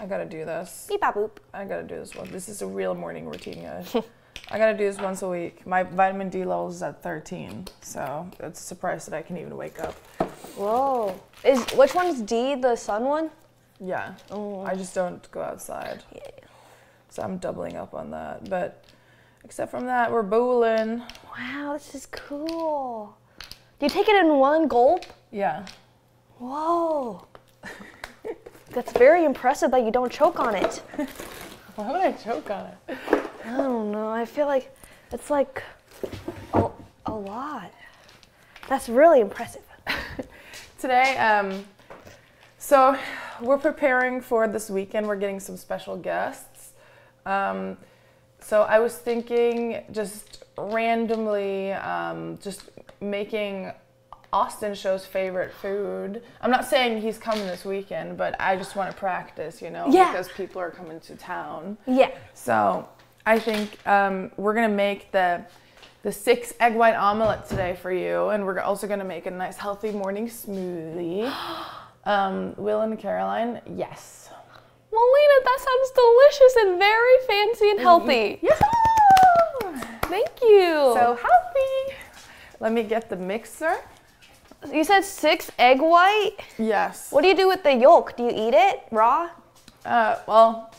I gotta do this. Beep boop. I gotta do this one. This is a real morning routine, guys. I gotta do this once a week. My vitamin D levels is at 13, so it's a surprise that I can even wake up. Whoa. Is which one's D? The sun one? Yeah, oh. I just don't go outside. So I'm doubling up on that. But except from that, we're bowling. Wow, this is cool. Do you take it in one gulp? Yeah. Whoa. That's very impressive that you don't choke on it. Why would I choke on it? I don't know. I feel like it's like a, a lot. That's really impressive. Today, um, so we're preparing for this weekend. We're getting some special guests. Um, so I was thinking just randomly, um, just making Austin Show's favorite food. I'm not saying he's coming this weekend, but I just want to practice, you know, Yeah. because people are coming to town. Yeah. So I think um, we're gonna make the the six egg white omelet today for you, and we're also gonna make a nice healthy morning smoothie. Um, Will and Caroline, yes. Malena, that sounds delicious and very fancy and healthy. Yahoo! Thank you. So healthy. Let me get the mixer. You said six egg white. Yes. What do you do with the yolk? Do you eat it raw? Uh, well,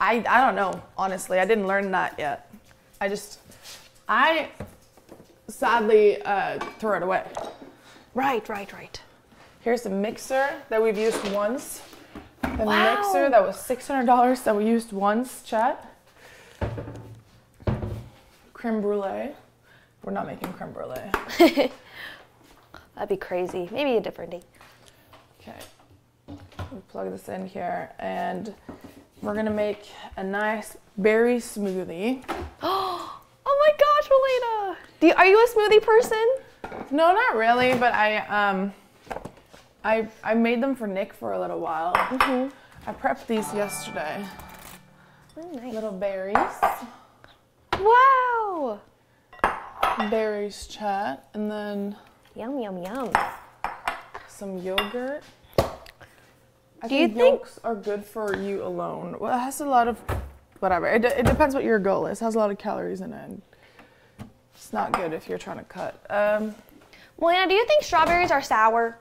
I I don't know. Honestly, I didn't learn that yet. I just I sadly uh, throw it away. Right, right, right. Here's the mixer that we've used once. The Wow. mixer that was $600 that we used once, chat. Creme brulee. We're not making creme brulee. That'd be crazy. Maybe a different day. Okay. Plug this in here and we're gonna make a nice berry smoothie. Oh my gosh, Malena! Do you, are you a smoothie person? No, not really, but I um I I made them for Nick for a little while. I prepped these yesterday. Oh, nice. Little berries. Wow! berries chat and then Yum, yum, yum. some yogurt. I Do you think think- yolks are good for you alone. Well, it has a lot of whatever. It, it depends what your goal is. It has a lot of calories in it. It's not good if you're trying to cut. Um, Malena, do you think strawberries are sour?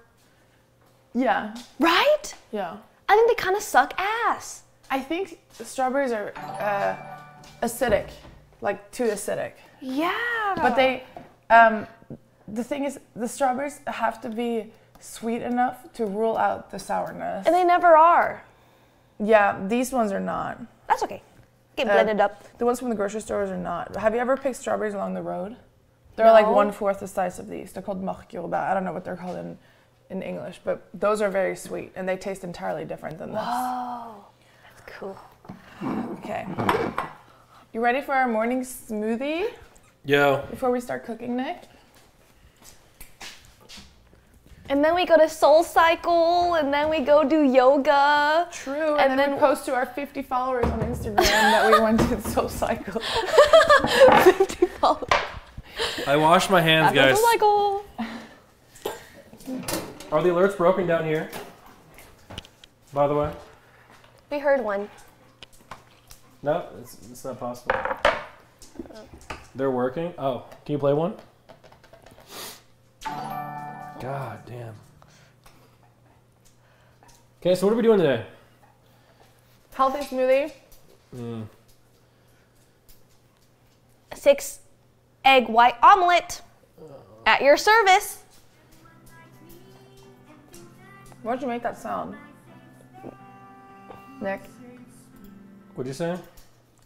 yeah, Right? yeah. I think they kind of suck ass. I think strawberries are uh, acidic, like too acidic. Yeah. But they, um, the thing is, the strawberries have to be sweet enough to rule out the sourness. And they never are. Yeah, these ones are not. That's okay. Get Uh, blended up. The ones from the grocery stores are not. Have you ever picked strawberries along the road? They're like one fourth the size of these. They're called machgirba. I don't know what they're called in, in English, but those are very sweet and they taste entirely different than this. Oh, that's cool. Okay. You ready for our morning smoothie Yo, before we start cooking, Nick? And then we go to Soul Cycle, and then we go do yoga. True. And, And then, then- we post to our 50 followers on Instagram that we went to Soul Cycle. 50 followers. I washed my hands, guys. Soul Cycle. Are the alerts broken down here? By the way? We heard one. No, it's, it's not possible. They're working? Oh, can you play one? God damn. Okay, so what are we doing today? Healthy smoothie. Mm. Six egg white omelet at your service. Why'd you make that sound? Nick, What'd you say?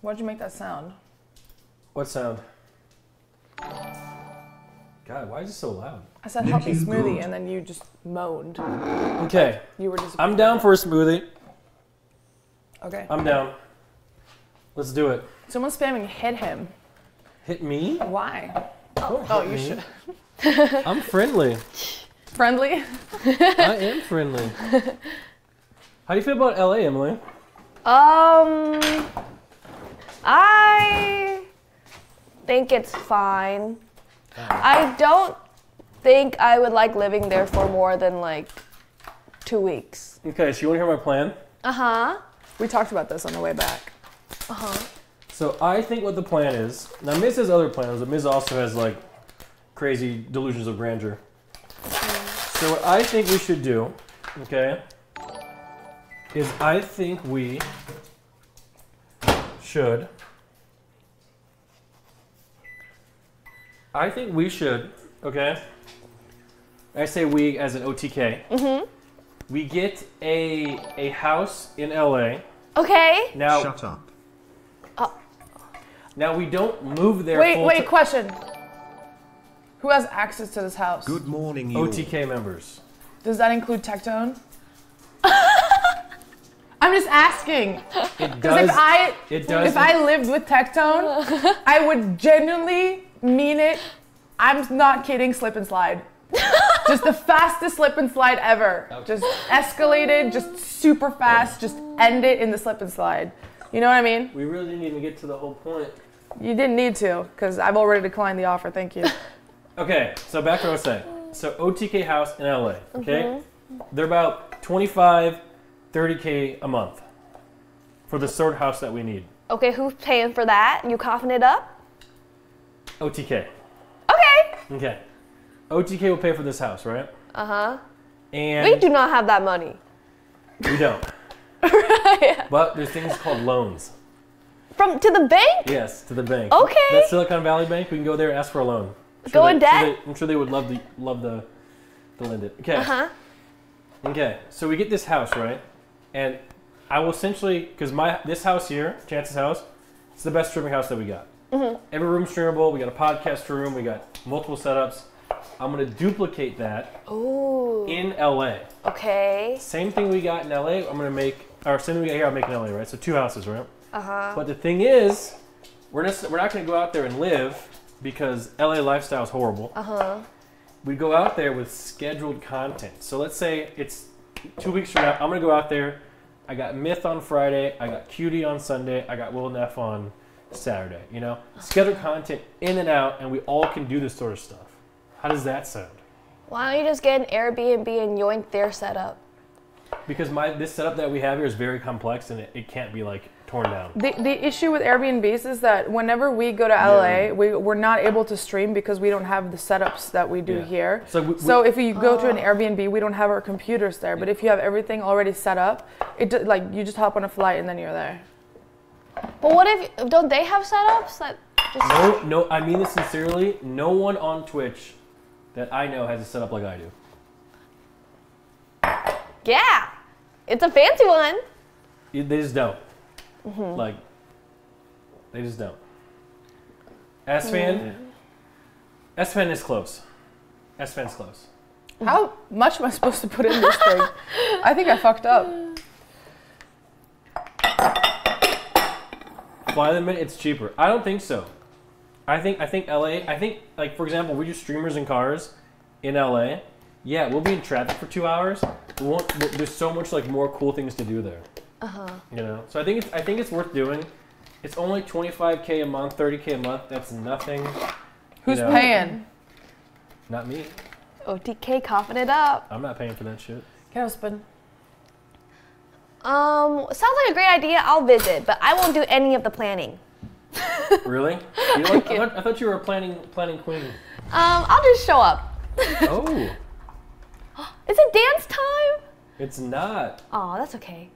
why'd you make that sound? What sound? God, why is it so loud? I said healthy smoothie and then you just moaned. Okay, You were just I'm down for a smoothie. okay. I'm down. Let's do it. Someone's spamming hit him. Hit me? Why? Don't Oh, you me. should. I'm friendly. Friendly? I am friendly. How do you feel about LA, Emily? Um, I think it's fine. I don't think I would like living there for more than like two weeks. Okay, so you want to hear my plan? Uh huh. We talked about this on the way back. Uh huh. So I think what the plan is. Now Miz has other plans, but Miz also has like crazy delusions of grandeur. So what I think we should do, okay, is I think we should. I think we should, okay. I say we as an OTK. Mhm. We get a a house in LA. Okay. Now Shut up. now we don't move there. Wait, full wait, ti- question. Who has access to this house? Good morning, you. OTK members. Does that include Tectone? I'm just asking. Because if I it does. if I lived with Tectone, I would genuinely mean it. I'm not kidding. Slip and slide. Just the fastest slip and slide ever. Just escalated, just super fast. Just end it in the slip and slide. You know what I mean? we really didn't even get to the whole point. You didn't need to, because I've already declined the offer. Thank you. Okay, so back to what I was saying. So OTK house in LA. Okay, mm-hmm. they're about 25, 30k a month for the sort of house that we need. Okay, who's paying for that? You coughing it up? OTK. Okay. Okay. OTK will pay for this house, right? Uh huh. And We do not have that money. we don't. right. But there's things called loans. From to the bank? Yes, to the bank. Okay. That Silicon Valley Bank, we can go there and ask for a loan. I'm Go they- in sure debt? they- I'm sure they would love the love the the lend it. Okay. Uh huh. Okay. So we get this house right, and I will essentially because my this house here, Chance's house, it's the best streaming house that we got. Mm-hmm. Every room streamable. We got a podcast room. We got multiple setups. I'm gonna duplicate that Ooh. in LA. Okay. Same thing we got in LA. I'm gonna make or same thing we got here. I'm making LA, right? So two houses, right? Uh huh. But the thing is, we're just we're not gonna go out there and live because LA lifestyle is horrible. Uh huh. We go out there with scheduled content. So let's say it's two weeks from now. I'm gonna go out there. I got Myth on Friday. I got Cutie on Sunday. I got Will Neff on Saturday. You know, scheduled content in and out, and we all can do this sort of stuff. How does that sound? Why don't you just get an Airbnb and yoink their setup? Because my this setup that we have here is very complex, and it, it can't be like torn down. The, the issue with Airbnbs is that whenever we go to LA, we, we're not able to stream because we don't have the setups that we do Yeah. here. So we, So if you go to an Oh. Airbnb, we don't have our computers there. But if you have everything already set up, it like you just hop on a flight and then you're there. But what if don't they have setups that just No, no, I mean this sincerely. No one on Twitch that I know has a setup like I do. Yeah. It's a fancy one. You- They just don't. Mm-hmm. Like, they just don't. Esfand, Esfand is close. Esfand's close. How much am I supposed to put in this thing? I think I fucked up. Fly the minute, it's cheaper. I don't think so. I think I think LA. I think like for example, we do streamers and cars in LA. Yeah, we'll be in traffic for two hours. We won't, there's so much like more cool things to do there. Uh huh. You know, so I think it's I think it's worth doing. It's only 25k a month, 30k a month. That's nothing. Who's know. paying? Not me. OTK coughing it up. I'm not paying for that shit. Can I have? Um, sounds like a great idea. I'll visit, but I won't do any of the planning. Really? You know what? I, thought, I thought you were a planning planning queen. Um, I'll just show up. Oh, Is it dance time? it's not. Oh, that's okay.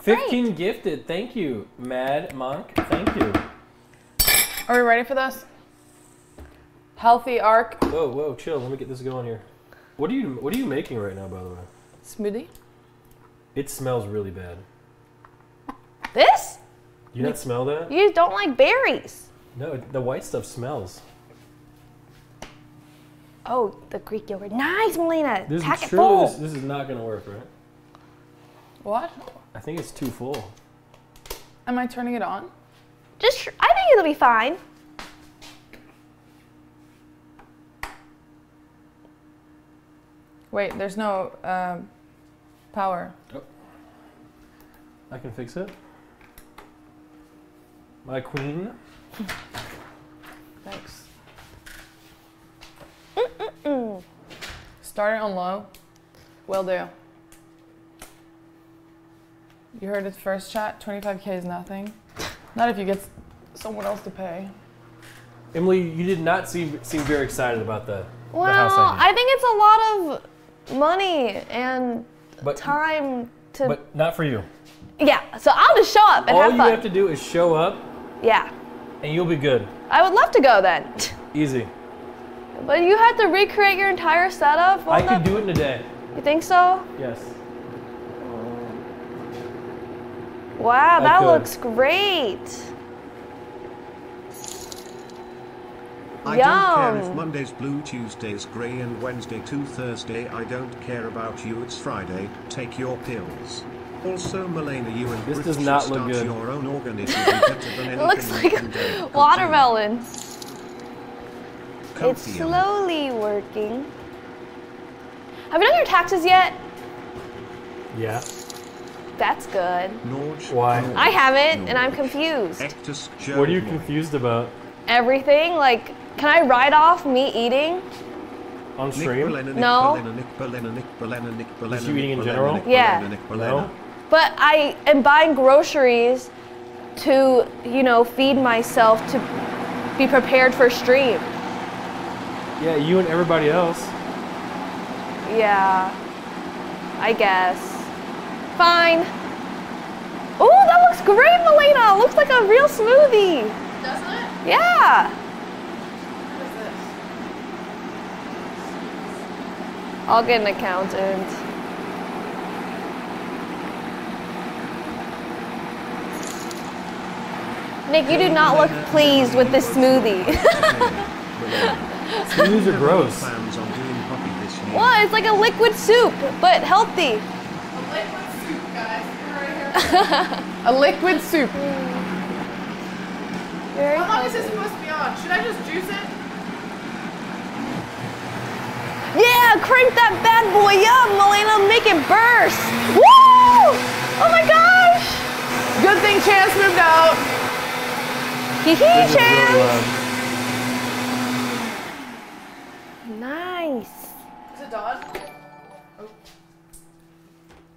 15 gifted. Thank you, Mad Monk. Thank you. Are we ready for this? Healthy arc Whoa, whoa, chill. Let me get this going here. What are you What are you making right now, by the way? smoothie. It smells really bad. This? You not smell that? You don't like berries. No, the white stuff smells. Oh, the Greek yogurt. Nice, Malena. This Pack is it true. full. This, this is not gonna work, right? What? I think it's too full. Am I turning it on? Just, I think it'll be fine. Wait, there's no um, power. I can fix it. My queen. Thanks. Start it on low. Will do. You heard it first, chat. 25k is nothing. Not if you get someone else to pay. Emily, you did not seem seem very excited about the, the Well, house idea. I think it's a lot of money and but time to. but not for you. yeah, so I'll just show up and All have you have to do is show up, yeah, and you'll be good. I would love to go then. Easy. But you have to recreate your entire setup. I Won't could that- do it in a day. You think so? Yes. Wow, I that could. looks great. I don't care if Monday's blue, Tuesday's grey and Wednesday to Thursday I don't care about you it's Friday, take your pills. Also Malena you and This Brit does not look good. your own organism be better than It looks like you watermelon. It's slowly working. Have you done your taxes yet? Yeah. That's good. Why? I haven't, and I'm confused. What are you confused about Everything, like, can I write off me eating? on stream? No. Berliner, you eating in general? Yeah. No. Berliner. But I am buying groceries to, you know, feed myself to be prepared for stream. Yeah, you and everybody else. Yeah, I guess. Fine. Ooh, that looks great, Malena. Looks like a real smoothie. Doesn't it? Yeah. What is this? I'll get an accountant. Nick, you do not look pleased with this smoothie. Smoothies are gross. Plans on doing poppy this year. what? It's like a liquid soup, but healthy. A liquid soup, guys. A liquid soup. Very How long is this supposed to be on? Should I just juice it? Yeah, crank that bad boy up, Malena. Make it burst. Woo! Oh my gosh! Good thing Chance moved out. Hee hee, This is real Nice. Is it done?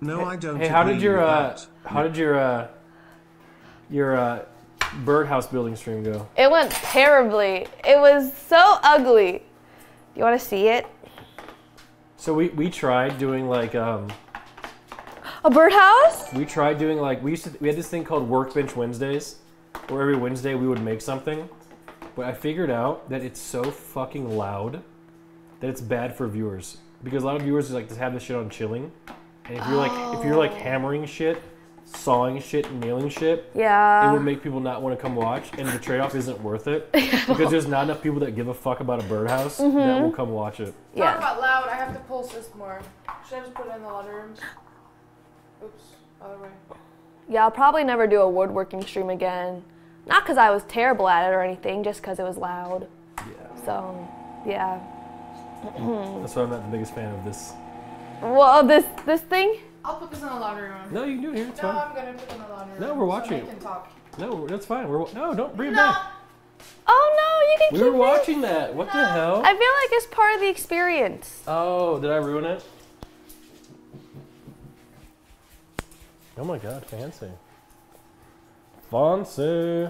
No, I don't. Hey, how did your with uh, how did your uh, your uh, birdhouse building stream go? It went terribly. It was so ugly. You want to see it? So we, we tried doing like um A birdhouse? we tried doing like we used to we had this thing called Workbench Wednesdays, where every Wednesday we would make something. But I figured out that it's so fucking loud that it's bad for viewers because a lot of viewers like to have this shit on chilling, and if you're like if you're like oh. hammering shit, sawing shit, and nailing shit, yeah, it Yeah. would make people not want to come watch, and the trade-off isn't worth it because there's not enough people that give a fuck about a birdhouse that mm-hmm. will come watch it. Talk Yeah. about loud. I have to pulse this more. Should I just put it in the laundry rooms? Oops. Other way. Yeah, I'll probably never do a woodworking stream again. Not because I was terrible at it or anything, just because it was loud. Yeah, So, yeah. that's why I'm not the biggest fan of this. Well, this this thing. I'll put this in the laundry room. No, you can do it here. It's No, fine. I'm gonna put it in the laundry room. No, we're watching So they can talk. No, that's fine. We're no, don't bring it No. back. Oh no, you can We keep were it. watching that. What the hell? I feel like it's part of the experience. Oh, did I ruin it? Oh my god, fancy. Fancy.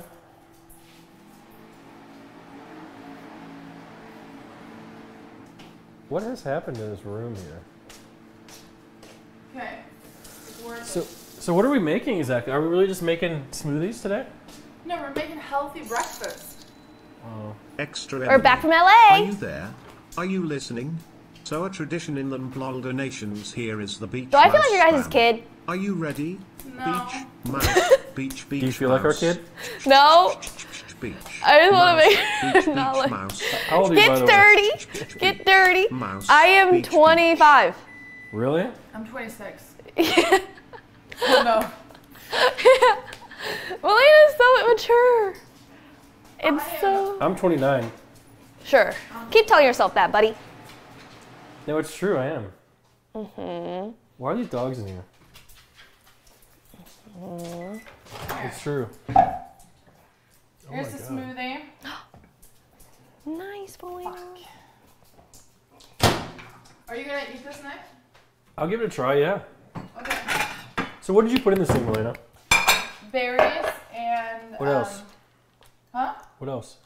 What has happened to this room here? Okay. So, so what are we making exactly? Are we really just making smoothies today? no, we're making healthy breakfast. Oh, Extra. We're back from LA. Are you there? Are you listening? So a tradition in the Mplolder nations here is the beach. Do I feel like mouse your guys' spam. kid? Are you ready? No. Beach mouse. Beach beach. do you feel like our kid? No. Beach. I just wanna mouse, make- beach, not beach like- mouse. How old are you, Get dirty. Get dirty. Mouse. I am beach, beach. 25. Really? I'm 26. oh no. Malena's so immature. It's I am- so. I'm 29. Sure. Keep telling yourself that, buddy. No, it's true. I am. Mm-hmm. Why are these dogs in here? It's true. Here's my the God. smoothie. Nice, Malena. Are you gonna eat this next? I'll give it a try. Yeah. Okay. So So what did you put in this thing, Elena? berries and. What else? um, Huh? What else?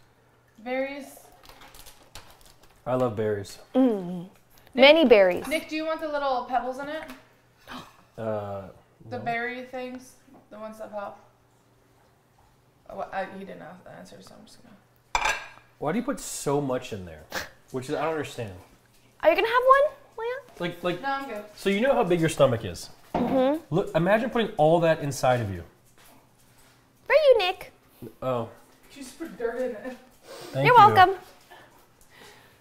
Berries. I love berries. Many berries. Nick, do you want the little pebbles in it? Uh, The No. berry things, the ones that pop. Oh, I, he didn't ask the answer, so I'm just gonna. why do you put so much in there? Which is I don't understand. Are you gonna have one, Leah? Like like No, I'm good. so you know how big your stomach is. Mm-hmm. Look, imagine putting all that inside of you. For you, Nick. Oh, You just put dirt in it. thank You're you. welcome.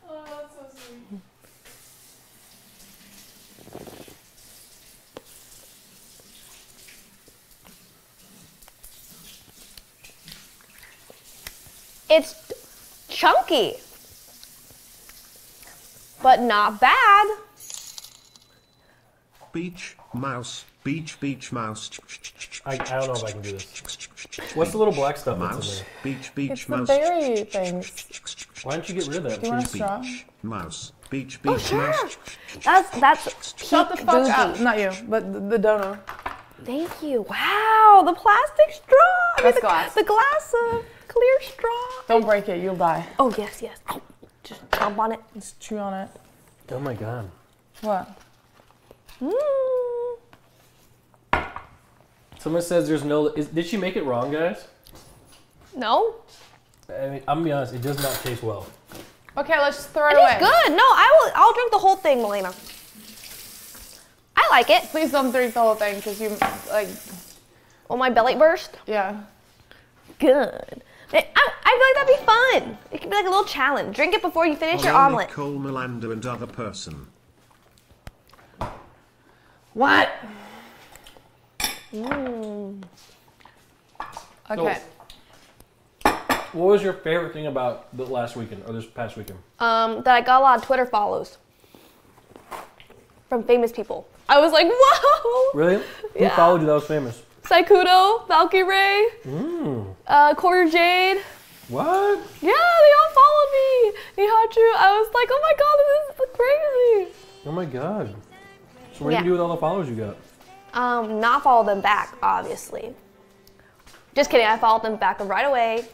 Oh, that's so sweet. It's chunky, but not bad. Beach, mouse, beach, beach, mouse. I, I don't know if I can do this. What's the little black stuff that's in Mouse, there? beach, beach, It's the mouse. berry things. Why don't you get rid of that? Do you want a please? straw? Beach, mouse, beach, Oh, beach, sure. mouse. That's that's Shut the peak fuck up. Not you, but the, the donor. Thank you. Wow, the plastic straw. I mean, That's the, glass. The glass uh, clear straw. Don't break it, you'll die. Oh yes, yes. Oh, just chomp on it. Just chew on it. Oh my god. What? Mm. Someone says there's no. Is, did she make it wrong, guys? No, I mean, I'm gonna be honest. It does not taste well. Okay, let's just throw it it away. is good. No, I will. I'll drink the whole thing, Malena. I like it. Please don't drink the whole thing, because you, like, Will my belly burst? yeah. Good. I, I feel like that'd be fun. It could be like a little challenge. Drink it before you finish your Ollie, omelet. Cole Melanda and other person. What? Mm. Okay. What was your favorite thing about the last weekend or this past weekend? Um, that I got a lot of Twitter follows from famous people. I was like, whoa! Really? Who Yeah. followed you that was famous? Sykkuno, Valkyrie Ray, Mm. uh, QuarterJade. What? Yeah, they all followed me. Nihachu. I was like, oh my god, this is crazy. Oh my god. So what do you do with all the followers you got? Um, not follow them back, obviously. Just kidding. I followed them back right away.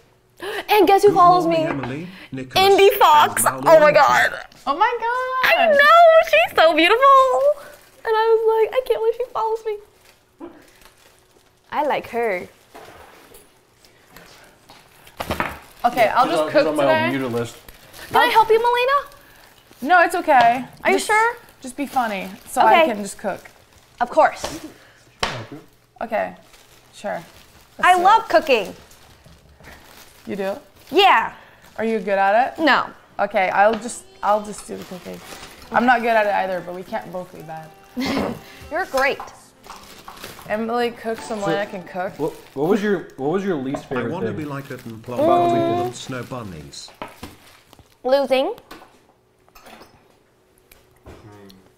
And guess who Good follows morning, me? Emily, Nicholas, Indy and Fox. Mallory. Oh my god. Oh my god. I know she's so beautiful. And I was like, I can't believe she follows me. I like her. Okay, I'll just on- she's cook on my today. own list. Can I help you, Malena? No, it's okay. Are you sure? Just be funny, so I can just cook. Of course. Okay, sure. I do it. love cooking. You do? Yeah. Are you good at it? No. Okay, I'll just I'll just do the cooking. I'm not good at it either, but we can't both be bad. You're great. Emily cooks and I can cook. What, what was your What was your least favorite? I favorite want to be like it and plot About the people weekend. and snow bunnies. Losing.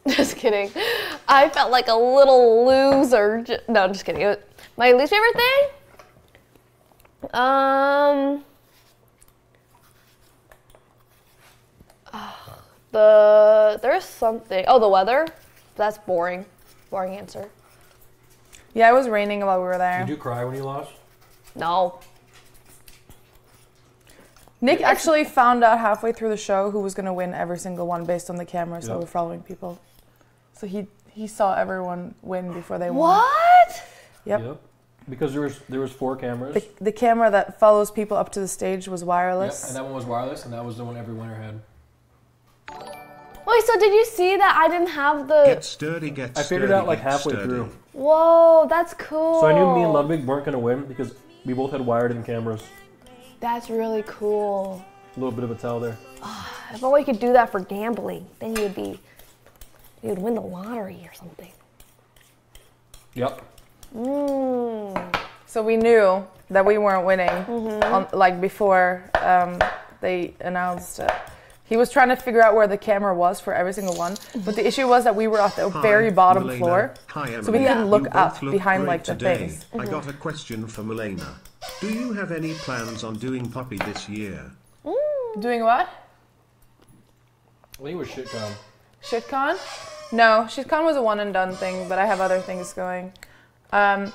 Just kidding. I felt like a little loser. No, I'm just kidding. It was- My least favorite thing? Um. ah, The there's something. Oh, the weather. That's boring. Boring answer. Yeah, it was raining while we were there. Did you cry when you lost? No. Nick actually found out halfway through the show who was gonna win every single one based on the cameras that Yep. were following people. So he he saw everyone win before they won. What? Yep. Because there was there was four cameras. The, the camera that follows people up to the stage was wireless. Yep, wireless. and that one was wireless, and that was the one every winner had. Wait. So did you see that I didn't have the? Get sturdy, get I figured sturdy, it out like get halfway sturdy. through. Whoa, that's cool. So I knew me and Ludwig weren't gonna win because we both had wired in cameras. That's really cool. A little bit of a tell there. If only we could do that for gambling, then you would be, you would win the lottery or something. Yep. Mmm. So we knew that we weren't winning, Mm-hmm. on, like before um, they announced it. He was trying to figure out where the camera was for every single one, but the issue was that we were at the Hi, very bottom Malena. floor, Hi, so we couldn't look You up look behind like the today. things. I got a question for Malena. Do you have any plans on doing puppy this year? Doing what? I think it was shitcom. ShitCon? No, ShitCon was a one and done thing, but I have other things going. Um,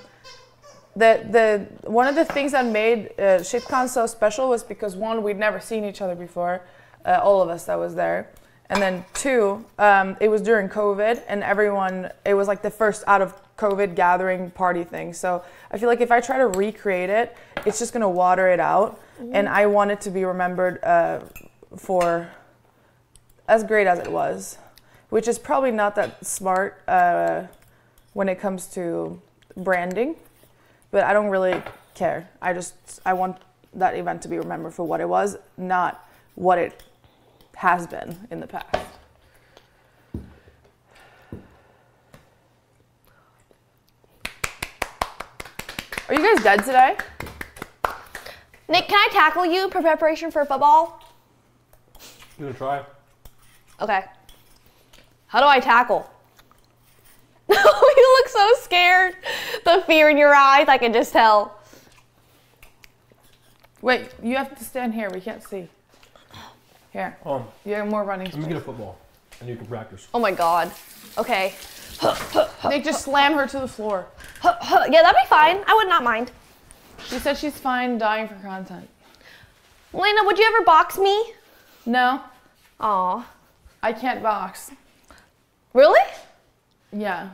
the the one of the things that made uh, ShitCon so special was because one, we'd never seen each other before, uh, all of us that was there, and then two, um, it was during COVID, and everyone, it was like the first out of COVID gathering party thing. So I feel like if I try to recreate it, it's just gonna water it out, and I want it to be remembered uh, for as great as it was, which is probably not that smart uh, when it comes to branding, but I don't really care. I just I want that event to be remembered for what it was, not what it has been in the past. Are you guys dead today? Nick, can I tackle you for preparation for football? You gonna try? Okay. How do I tackle? you look so scared. The fear in your eyes, I can just tell. Wait, you have to stand here. We can't see. Here, Um, you have more running let me get a football, and you can practice. Oh my god. Okay. Nick, just slam her to the floor. Yeah, that'd be fine. I would not mind. She said she's fine dying for content. Lena, would you ever box me? No, Aw. I can't box. Really? Yeah.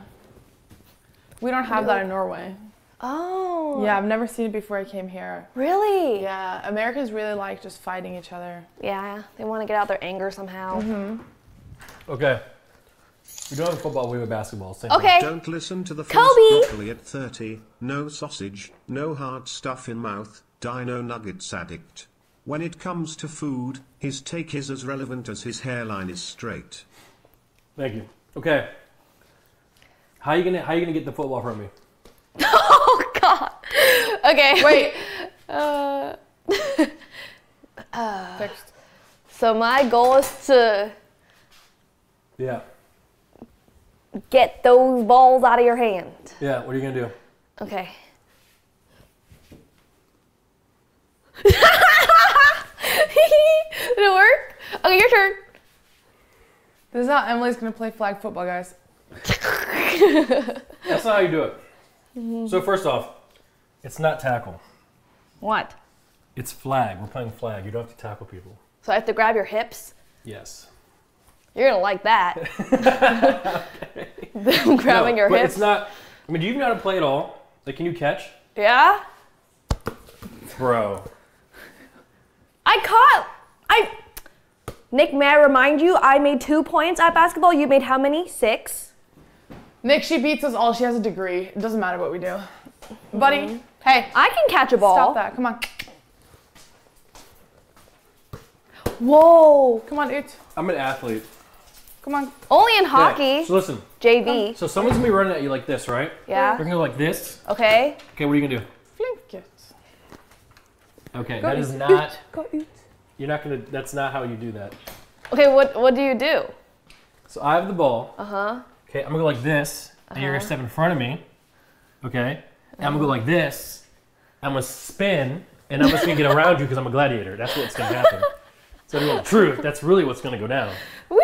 We don't have that in Norway. Oh. Yeah, I've never seen it before I came here. Really? Yeah, Americans really like just fighting each other. Yeah, they want to get out their anger somehow. Mm-hmm. Okay. We don't have a football. We have basketball. Same Okay. Don't listen to the first Kobe! broccoli at 30. No sausage, no hard stuff in mouth. Dino Nuggets addict. When it comes to food, his take is as relevant as his hairline is straight. Thank you. Okay. How are you gonna How are you gonna get the football from me? God. Okay. Wait, Uh, fixed. so my goal is to Yeah. get those balls out of your hand. Yeah. What are you gonna do? Okay. Did it work? Okay, your turn. This is how Emily's gonna play flag football, guys. That's not how you do it. So first off, it's not tackle. What? It's flag. We're playing flag. You don't have to tackle people. So I have to grab your hips? Yes. You're gonna like that. Them grabbing No, your but hips. it's not. I mean, do you even know how to play at all? Like, can you catch? yeah? Bro. I caught. I. Nick, may I remind you, I made two points at basketball. You made how many? Six. Nick, she beats us all. She has a degree. It doesn't matter what we do. Buddy, mm-hmm. Hey, I can catch a ball. stop that. Come on. Whoa. Come on, Ut. I'm an athlete. Come on. Only in Okay, hockey. So listen. JV. So someone's gonna be running at you like this, right? Yeah. They're gonna go like this. Okay. Okay, what are you gonna do? Flink it. Okay, Go that Ut. is not. Go Ut. You're not gonna. That's not how you do that. Okay, what what do you do? So I have the ball. Uh huh. Okay, I'm gonna go like this, and you're gonna step in front of me. Okay, and I'm gonna go like this. I'm gonna spin, and I'm just gonna get around you because I'm a gladiator. That's what's gonna happen. So you want the truth, that's really what's gonna go down. Whee!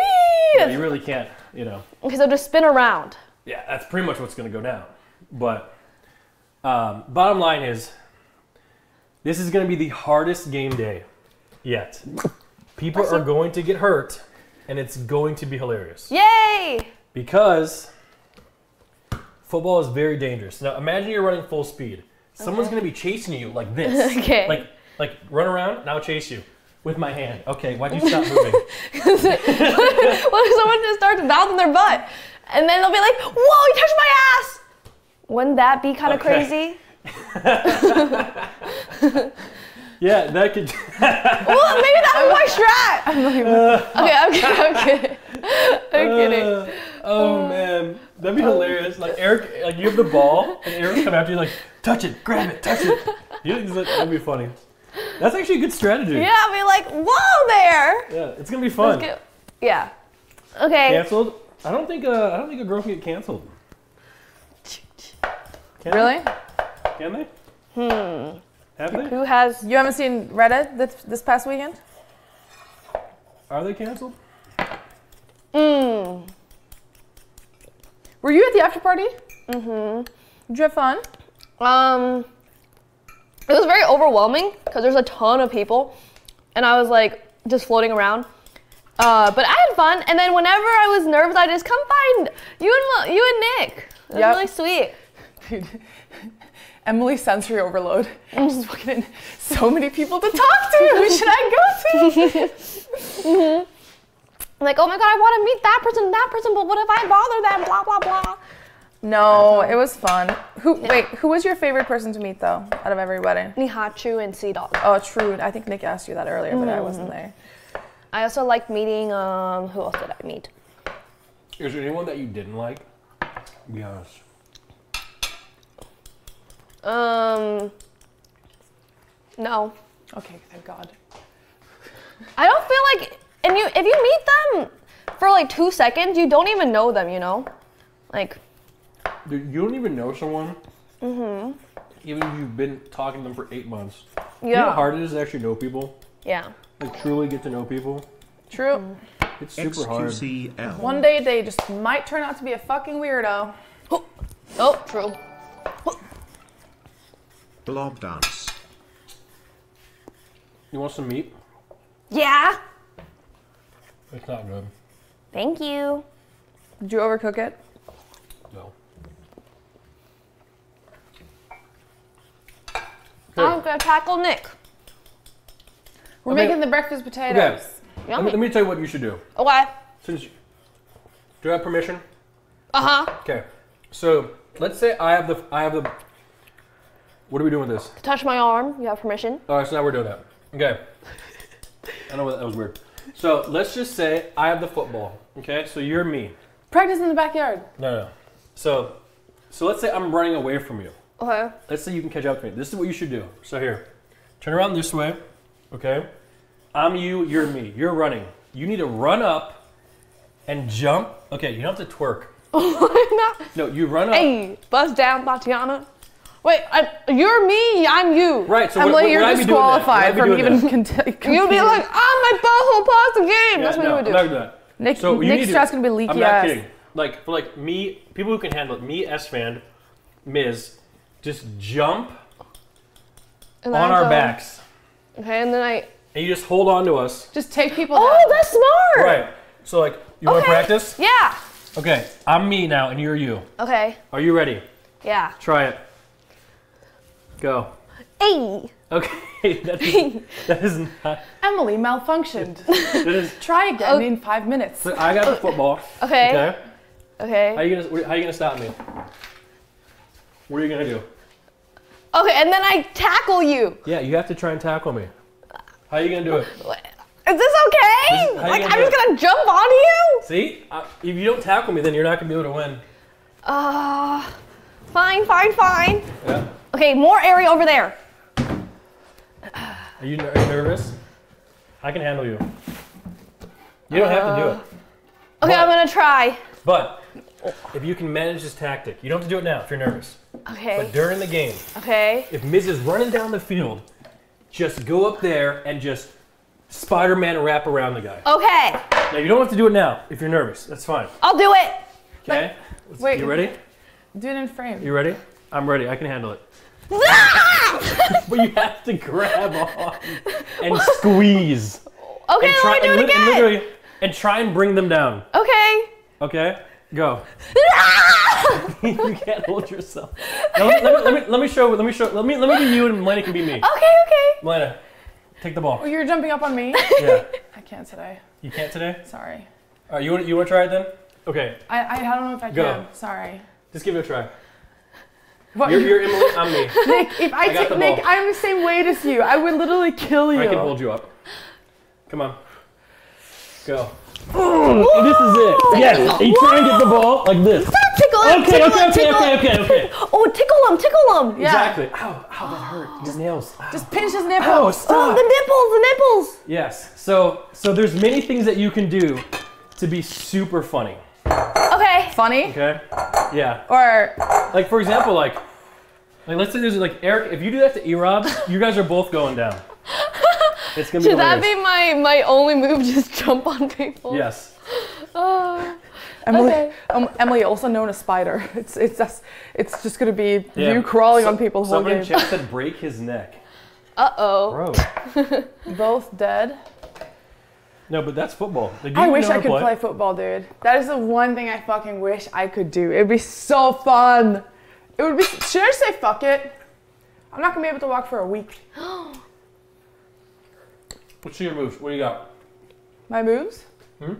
You really can't, you know. Okay, so just spin around. Yeah, that's pretty much what's gonna go down. But um, bottom line is, this is gonna be the hardest game day yet. People are going to get hurt, and it's going to be hilarious. Yay! because football is very dangerous. Now imagine you're running full speed. Someone's Okay. gonna be chasing you like this. Okay. Like like run around, now chase you. With my hand. Okay, why'd you stop moving? if someone just starts mouthing their butt? And then they'll be like, whoa, you touched my ass! Wouldn't that be kind of Okay. crazy? yeah, that could Well, maybe that was my strat. okay, I'm kidding. I'm kidding. I'm kidding. Uh, Uh, oh man. That'd be hilarious. Like Eric like you have the ball and Eric's coming after you like, touch it, grab it, touch it. Think that- That'd be funny. That's actually a good strategy. Yeah, I'll be like, whoa there. Yeah, it's gonna be fun. Yeah. Okay. Canceled? I don't think uh, I don't think a girl can get canceled. Can Really? They? Can they? Hmm. Have they? Who has? You haven't seen Reddit this, this past weekend? Are they canceled? Mm. Were you at the after party? Mm-hmm. Did you have fun? Um, it was very overwhelming because there's a ton of people, and I was like just floating around. Uh, but I had fun, and then whenever I was nervous, I just come find you and you and Nick. It was Yep. really sweet. Dude. Emily sensory overload. I'm just fucking in so many people to talk to. Who should I go to? I'm like, oh my god, I want to meet that person, that person, but what if I bother them? Blah blah blah. No, it was fun. Who? Wait, who was your favorite person to meet though, out of everybody? Nihachu and Sea Dog. Oh, true. I think Nick asked you that earlier, but I wasn't there. I also liked meeting. Um, who else did I meet? Is there anyone that you didn't like? Be honest. Um, no, Okay, thank God. I don't feel like, and you if you meet them for like two seconds, you don't even know them. You know, like Dude, you don't even know someone. Mm-hmm. Even if you've been talking to them for eight months. Yeah. You know how yeah, hard it is to actually know people? yeah. Like truly get to know people? True. It's super hard. XQCL. One day they just might turn out to be a fucking weirdo. Oh, true. Blob dance. You want some meat? Yeah. It's not good. Thank you. Did you overcook it? No. I'm gonna tackle Nick. We're Okay. making the breakfast potatoes. Okay. Let me, Yummy. let me tell you what you should do. Okay. Since you, do I have permission? Uh huh. Okay. So let's say I have the I have the. What are we doing with this? Touch my arm. You have permission. All right, so now we're doing that. Okay. I know that was weird. So let's just say I have the football. Okay, so you're me. Practice in the backyard. No, no. So, so let's say I'm running away from you. Okay. Let's say you can catch up to me. This is what you should do. So here, turn around this way. Okay. I'm you. You're me. You're running. You need to run up and jump. Okay, you don't have to twerk. No, you run up. hey, buzz down, Tatiana. Wait, I, you're me. I'm you. Right. So Emily, what, what, you're would I be doing then? disqualified Would I be from even that? You'd be like, I'm my butthole pause the game. Yeah, That's what no, you would do. I'm not doing that. Nick, So you Nick's need dress to, gonna be leaky I'm not ass. kidding. Like for like me, people who can handle it. Me, Esfand, Miz, just jump And on our go- backs, Okay, and then I. and you just hold on to us. Just take people Oh, down. that's smart. Right. So like, you want to practice? Yeah. Okay. I'm me now, and you're you. Okay. Are you ready? Yeah. Try it. Go. Hey. Okay. That is, that is not. Emily malfunctioned. That is. Try again Oh. in five minutes. So I got the football. Okay. Okay. Okay. How you gonna How you gonna stop me? What are you gonna do? Okay, and then I tackle you. Yeah, you have to try and tackle me. How are you gonna do it? Is this okay? This is- like I'm just it? gonna jump onto you? See, uh, if you don't tackle me, then you're not gonna be able to win. Uh, fine, fine, fine. Yeah. Okay, more area over there. Are you, ner- are you nervous? I can handle you. You don't have to do it. Uh, okay, But- I'm gonna try. But if you can manage this tactic, you don't have to do it now if you're nervous. Okay. But during the game, Okay. if Miz is running down the field, just go up there and just Spider-Man wrap around the guy. Okay. Now you don't have to do it now if you're nervous. That's fine. I'll do it. Okay. Let's- wait. You ready? Do it in frame. You ready? I'm ready. I can handle it. But you have to grab on and squeeze. Okay, and let me do it lit- and again. literally- and try and bring them down. Okay. Okay, go. you can't hold yourself. Now, let, me, let, me, let, me, let me show. Let me show. Let me let me be you, and Malena can be me. Okay, okay. Malena, take the ball. Oh, you're jumping up on me? Yeah, I can't today. you can't today. Sorry. All right, you want you want to try it then? Okay, I, I don't know if I Go. can. Sorry. just give it a try. What? You're, you're Emily. I'm me. Nick, if I, I take Nick, ball. I'm the same weight as you. I would literally kill you. I can hold you up. Come on. Go. this is it. Yes. You try and get the ball like this. Tickle him. Okay. tickle Okay. him, Okay. tickle Okay. Okay. Okay. Oh, tickle him, tickle him. Yeah. Exactly. Ow. Ow. That hurt. Your nails. Ow. Just pinch his Ow. nipples. Oh, Stop. the nipples, the nipples. Yes. So so there's many things that you can do to be super funny. Okay. Funny? Okay. Yeah. Or Like for example, like like let's say there's like Eric. If you do that to Erobb, you guys are both going down. It's gonna be Should that be my my only move? Just jump on people. Yes. Oh. Emily, Okay. um, Emily, also known as Spider. It's it's just it's just gonna be Yeah. you crawling So- on people the whole Someone in game. chat said break his neck. Uh oh. Bro. Both dead. No, but that's football. Like, I wish I could play football, dude. That is the one thing I fucking wish I could do. It'd be so fun. It would be. Should I say fuck it? I'm not gonna be able to walk for a week. What's your moves? What do you got? My moves? Hmm?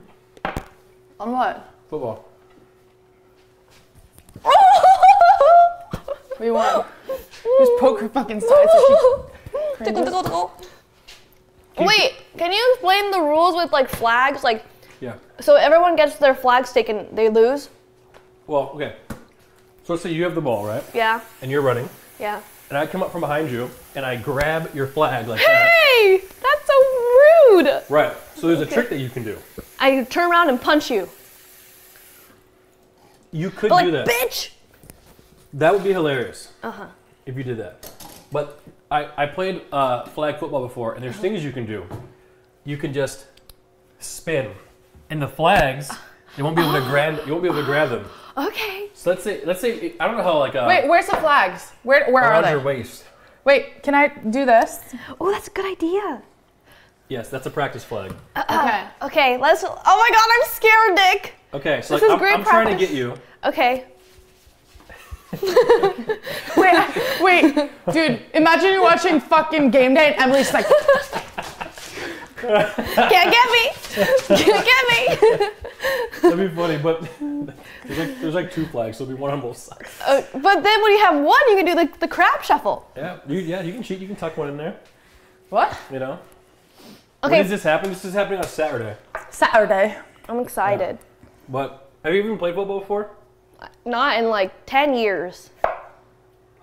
On what? Football. What do you want? Just poke her fucking side so she Tickle, cringes. tickle, tickle. Wait, can you explain the rules with like flags? Like, Yeah. so everyone gets their flags taken, they lose? Well, okay. So let's say you have the ball, right? Yeah, And you're running, yeah. and I come up from behind you, and I grab your flag like that. Hey, that's so rude. Right. So there's a trick that you can do. I turn around and punch you. You could But like, do that. bitch. That would be hilarious Uh huh. if you did that. But I, I played uh, flag football before, and there's things you can do. You can just spin, and the flags, you won't be able to grab. You won't be able to grab them. Okay. So let's say, let's say, I don't know how like uh, Wait, where's the flags? Where where are they? around they? your waist. Wait, can I do this? Oh, that's a good idea. Yes, that's a practice flag. Okay. Okay, let's. Oh my god, I'm scared, Nick. Okay, so This like, is I'm, great I'm trying to practice. get you. Okay. Wait, wait, dude. Imagine you're watching fucking game day and Emily's like, Can't get me. Can't get me. That'd be funny, but there's like there's like two flags, so it'll be one on both sides. Uh, but then when you have one, you can do the, the crab shuffle. Yeah, you, yeah, you can cheat. You can tuck one in there. what? You know. Okay. When does this happen? This is happening on Saturday. Saturday. I'm excited. But have you even played football before? Not in like 10 years.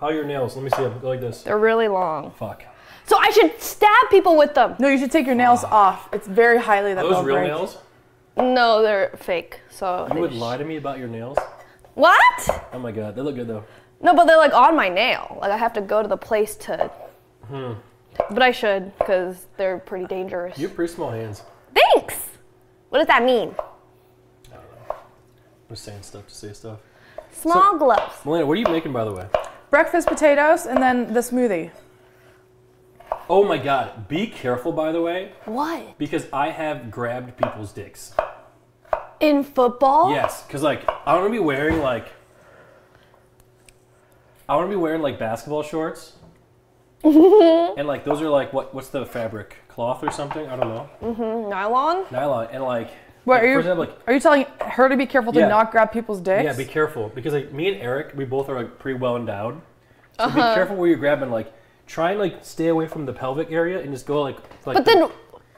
How are your nails? Let me see them. Go like this. They're really long. Fuck. So I should stab people with them. No, you should take your nails off. It's very highly that Are those they'll real break. nails? No, they're fake. So You would lie to me about your nails? What? Oh my god, they look good though. No, but they're like on my nail. Like I have to go to the place to. Hmm. But I should because they're pretty dangerous. You have pretty small hands. Thanks. What does that mean? I'm just saying stuff to say stuff. Small gloves. Malena, what are you making by the way? Breakfast potatoes and then the smoothie. Oh my god, be careful by the way, What? because I have grabbed people's dicks. In football? Yes, because like I want to be wearing like I want to be wearing like basketball shorts, and like those are like what what's the fabric cloth or something? I don't know Mhm. Nylon? nylon and like. What like, are you? example, like Are you telling her to be careful to Yeah. not grab people's dicks? yeah, be careful because like me and Eric, we both are like pretty well endowed. So be uh-huh. careful where you're grabbing. Like try and like stay away from the pelvic area and just go like like. But then,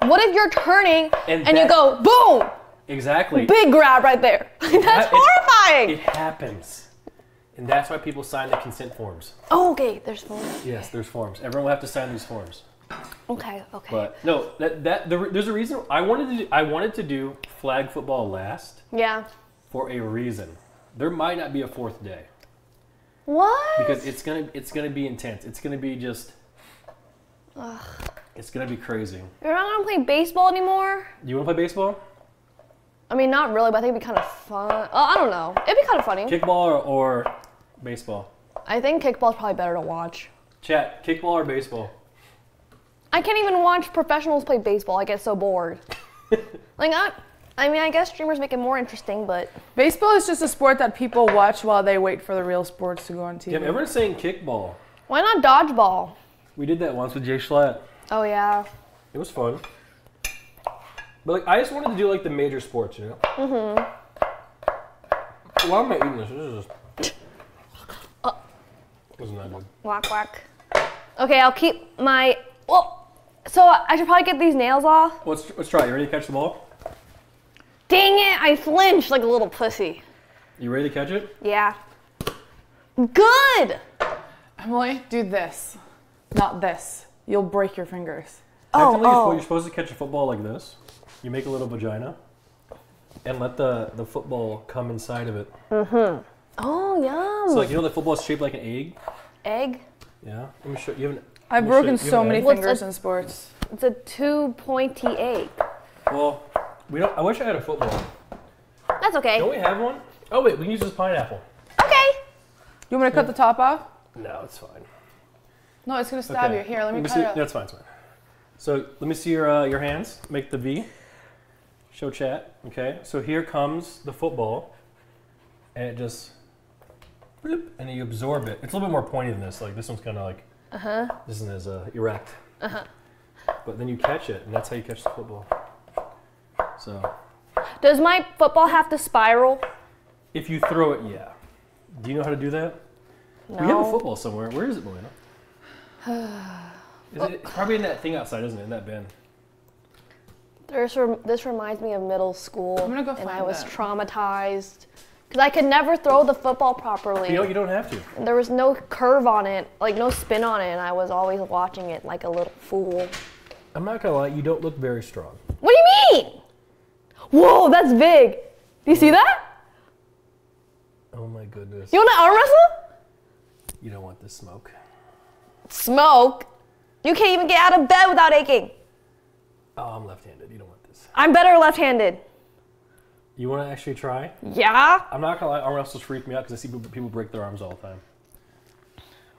what if you're turning And and, you go boom? exactly. Big grab right there. That's it- horrifying. It happens, and that's why people sign the consent forms. oh, okay, there's forms. Yes, there's forms. Everyone will have to sign these forms. Okay, okay. But no, that that the, there's a reason I wanted to do, I wanted to do flag football last yeah. for a reason. There might not be a fourth day What? because it's gonna it's gonna be intense. It's gonna be just. Ugh. It's gonna be crazy. You're not gonna play baseball anymore? You want to play baseball? I mean, not really, but I think it'd be kind of fun. Oh, I don't know. It'd be kind of funny. Kickball or, or baseball? I think kickball's probably better to watch. Chat, kickball or baseball? I can't even watch professionals play baseball. I get so bored. like, I, I mean, I guess streamers make it more interesting, but Baseball is just a sport that people watch while they wait for the real sports to go on TV. Damn, everyone's saying kickball. why not dodgeball? We did that once with JSchlatt. Oh yeah. It was fun. But like, I just wanted to do like the major sports, you know. Mm-hmm. Why am I eating this? This is just. Wasn't that good? Whack whack. Okay, I'll keep my. Well, so I should probably get these nails off. Let's let's try. You ready to catch the ball? Dang it! I flinched like a little pussy. You ready to catch it? Yeah. Good. Emily, do this, not this. You'll break your fingers. Oh, Technically, you're oh. supposed- you're supposed to catch a football like this. You make a little vagina, and let the the football come inside of it. Mm-hmm. Oh yum. So like you know the football is shaped like an egg. Egg. Yeah. Let me show you. Haven't, I've let broken you- so you many haven't What's fingers a- in sports. It's a two pointy egg. had- Well, we don't. I wish I had a football. That's That's okay. Don't we have one? Oh wait, we can use this pineapple. Okay. You want me to cut the top off? No, it's fine. No, it's gonna stab you. Here, let me, cut see. it off. That's fine. It's fine. So let me see your uh, your hands. Make the V. Show chat. Okay. So here comes the football, and it just, bloop, and you absorb it. It's a little bit more pointy than this. Like this one's kind of like. Uh huh. This isn't as uh, erect. Uh huh. But then you catch it, and that's how you catch the football. So Does my football have to spiral? if you throw it, yeah. Do you know how to do that? No. We have a football somewhere. Where is it, Malena? Is it, it's probably in that thing outside, isn't it? In that bin. There's rem- this reminds me of middle school, I'm gonna go and I was that. traumatized because I could never throw the football properly. You know, you don't have to. And there was no curve on it, like no spin on it, and I was always watching it like a little fool. I'm not gonna lie, you don't look very strong. What do you mean? Whoa, that's big. Do you see that? Oh my goodness. You want to arm wrestle? You don't want this smoke. Smoke. You can't even get out of bed without aching. Oh, I'm left-handed. You don't want this. I'm better left-handed. You want to actually try? Yeah. I'm not gonna lie, arm wrestles freak me out because I see people- people break their arms all the time.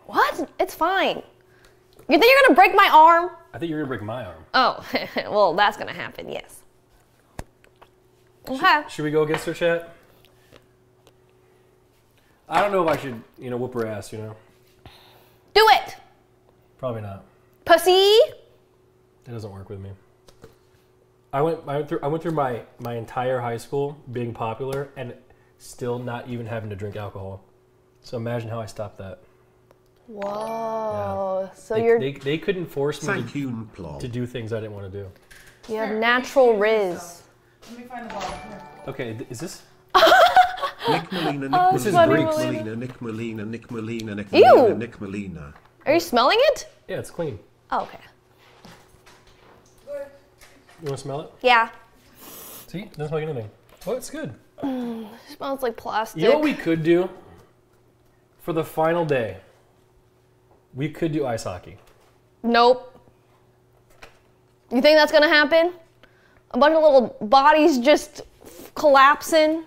What? It's fine. You think you're gonna break my arm? I think you're gonna break my arm. Oh, well, that's gonna happen. Yes. Okay. Should we go against her, chat? I don't know if I should, you know, whoop her ass. You know, Do it, probably not. pussy. It doesn't work with me. I went, I went through, I went through my my entire high school being popular and still not even having to drink alcohol. So imagine how I stopped that. Whoa. So They, you're they, they couldn't force me to, you, to do things I didn't want to do. you have natural riz. Let me find the bottle. Here. Okay, th- is this? Nick Molina, Nick oh, This is Molina, Greek. Nick Molina, Nick Molina, Nick Molina, Nick Ew. Molina, Nick Molina. Are you smelling it? Yeah, it's clean. Oh, okay. You want to smell it? Yeah. See, it doesn't smell like anything. Oh, it's good. It smells like plastic. You know what we could do for the final day? We could do ice hockey. Nope. You think that's gonna happen? A bunch of little bodies just collapsing.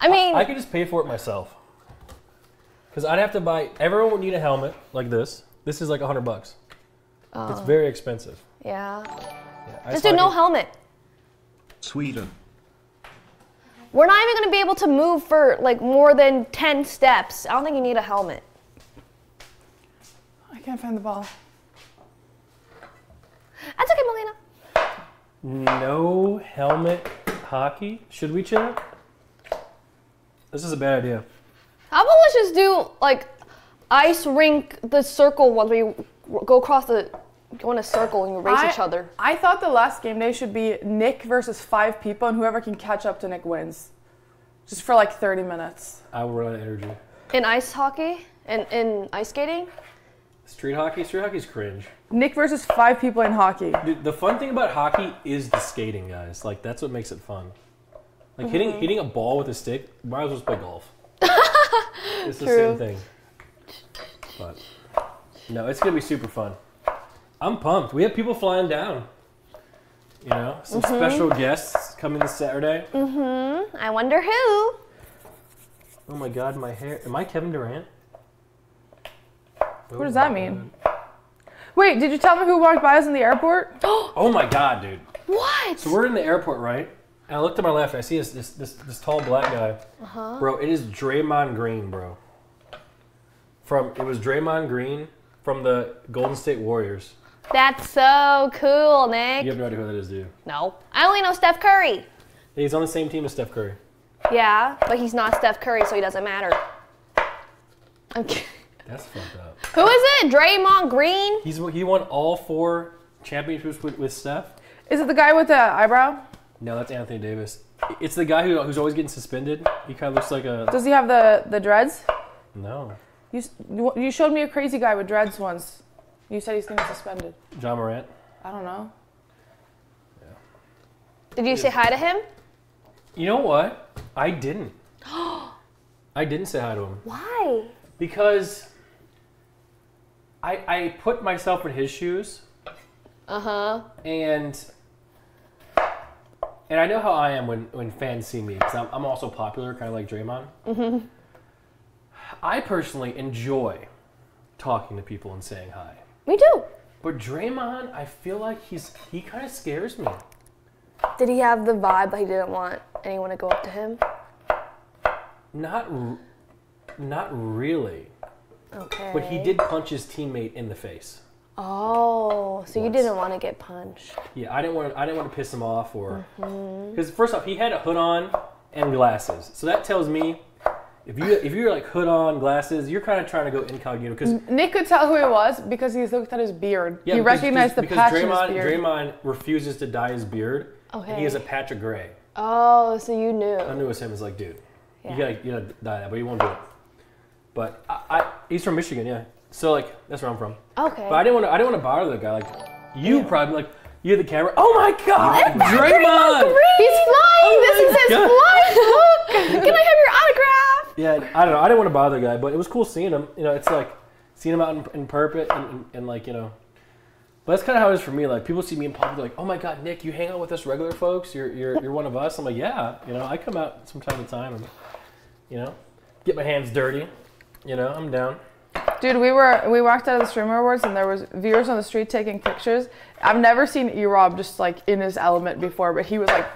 I mean, I could just pay for it myself. Because I'd have to buy. Everyone would need a helmet like this. This is like a hundred bucks. It's oh. very expensive. yeah. Yeah, ice Just do no hockey- helmet. Sweden. We're not even gonna be able to move for like more than 10 steps. I don't think you need a helmet. I can't find the ball. That's okay, Melina. No helmet hockey. Should we, chat? This is a bad idea. How about let's just do like ice rink, the circle ones where you go across the, go in a circle and you race I, each other. I thought the last game day should be Nick versus five people, and whoever can catch up to Nick wins. Just for like 30 minutes. I will run out of energy. In ice hockey and in ice skating. Street hockey. Street hockey's cringe. Nick versus five people in hockey. Dude, the fun thing about hockey is the skating, guys. Like that's what makes it fun. Like hitting mm-hmm. hitting a ball with a stick. Might as well just play golf. it's the True. same thing. But no, it's gonna be super fun. I'm pumped. We have people flying down. You know, some special guests coming this Saturday. Mm-hmm. I wonder who. Oh my God, my hair. Am I Kevin Durant? What does that mean? Wait, did you tell me who walked by us in the airport? Oh my God, dude. What? So we're in the airport, right? And I look to my left. I see this this this, this tall black guy. Uh-huh. Bro, it is Draymond Green, bro. From it was Draymond Green from the Golden State Warriors. That's so cool, Nick. You have no idea who that is, do you? No. I only know Steph Curry. He's on the same team as Steph Curry. Yeah, but he's not Steph Curry, so he doesn't matter. I'm kidding. That's fucked up. Who is it? Draymond Green? He's he won all four championships with, with Steph. Is it the guy with the eyebrow? No, that's Anthony Davis. It's the guy who, who's always getting suspended. He kind of looks like a Does he have the, the dreads? no. You, you showed me a crazy guy with dreads once. You said he's getting suspended. Ja Morant. I don't know. Yeah. Did you say hi to him? You know what? I didn't. I didn't say hi to him. Why? because I I put myself in his shoes Uh huh. and and I know how I am when, when fans see me because I'm, I'm also popular, kind of like Draymond. Mm-hmm. I personally enjoy talking to people and saying hi. Me too. But Draymond, I feel like he's he kind of scares me. Did he have the vibe that he didn't want anyone to go up to him? Not, r- not really. Okay. But he did punch his teammate in the face. Oh, so you didn't want to get punched. Yeah, I didn't want I didn't want to piss him off or Mm-hmm. because first off he had a hood on and glasses, so that tells me if you if you're like hood on glasses, you're kind of trying to go incognito because Nick could tell who it was because he looked at his beard. yeah, he because- recognized the because patch Draymond, in his beard. Draymond refuses to dye his beard, and he has a patch of gray. Oh, so you knew. I knew it was him. It's like, dude, Yeah. you gotta you gotta dye that, but he won't do it. But I, I he's from Michigan, yeah. So like that's where I'm from. Okay. But I didn't want to. I didn't want to bother the guy. Like you probably like you had the camera. Oh my god, Draymond! He's flying. Oh this is his flying book. Can I have your autograph? Yeah, I don't know. I didn't want to bother the guy, but it was cool seeing him. You know, it's like seeing him out in, in and, and, and like you know. But that's kind of how it is for me. Like people see me in public, they're like, "Oh my God, Nick, you hang out with us regular folks. You're you're you're one of us." I'm like, "Yeah, you know, I come out from time to time and you know, get my hands dirty. You know, I'm down." Dude, we were we walked out of the streamer awards and there was viewers on the street taking pictures. I've never seen Erobb just like in his element before, but he was like,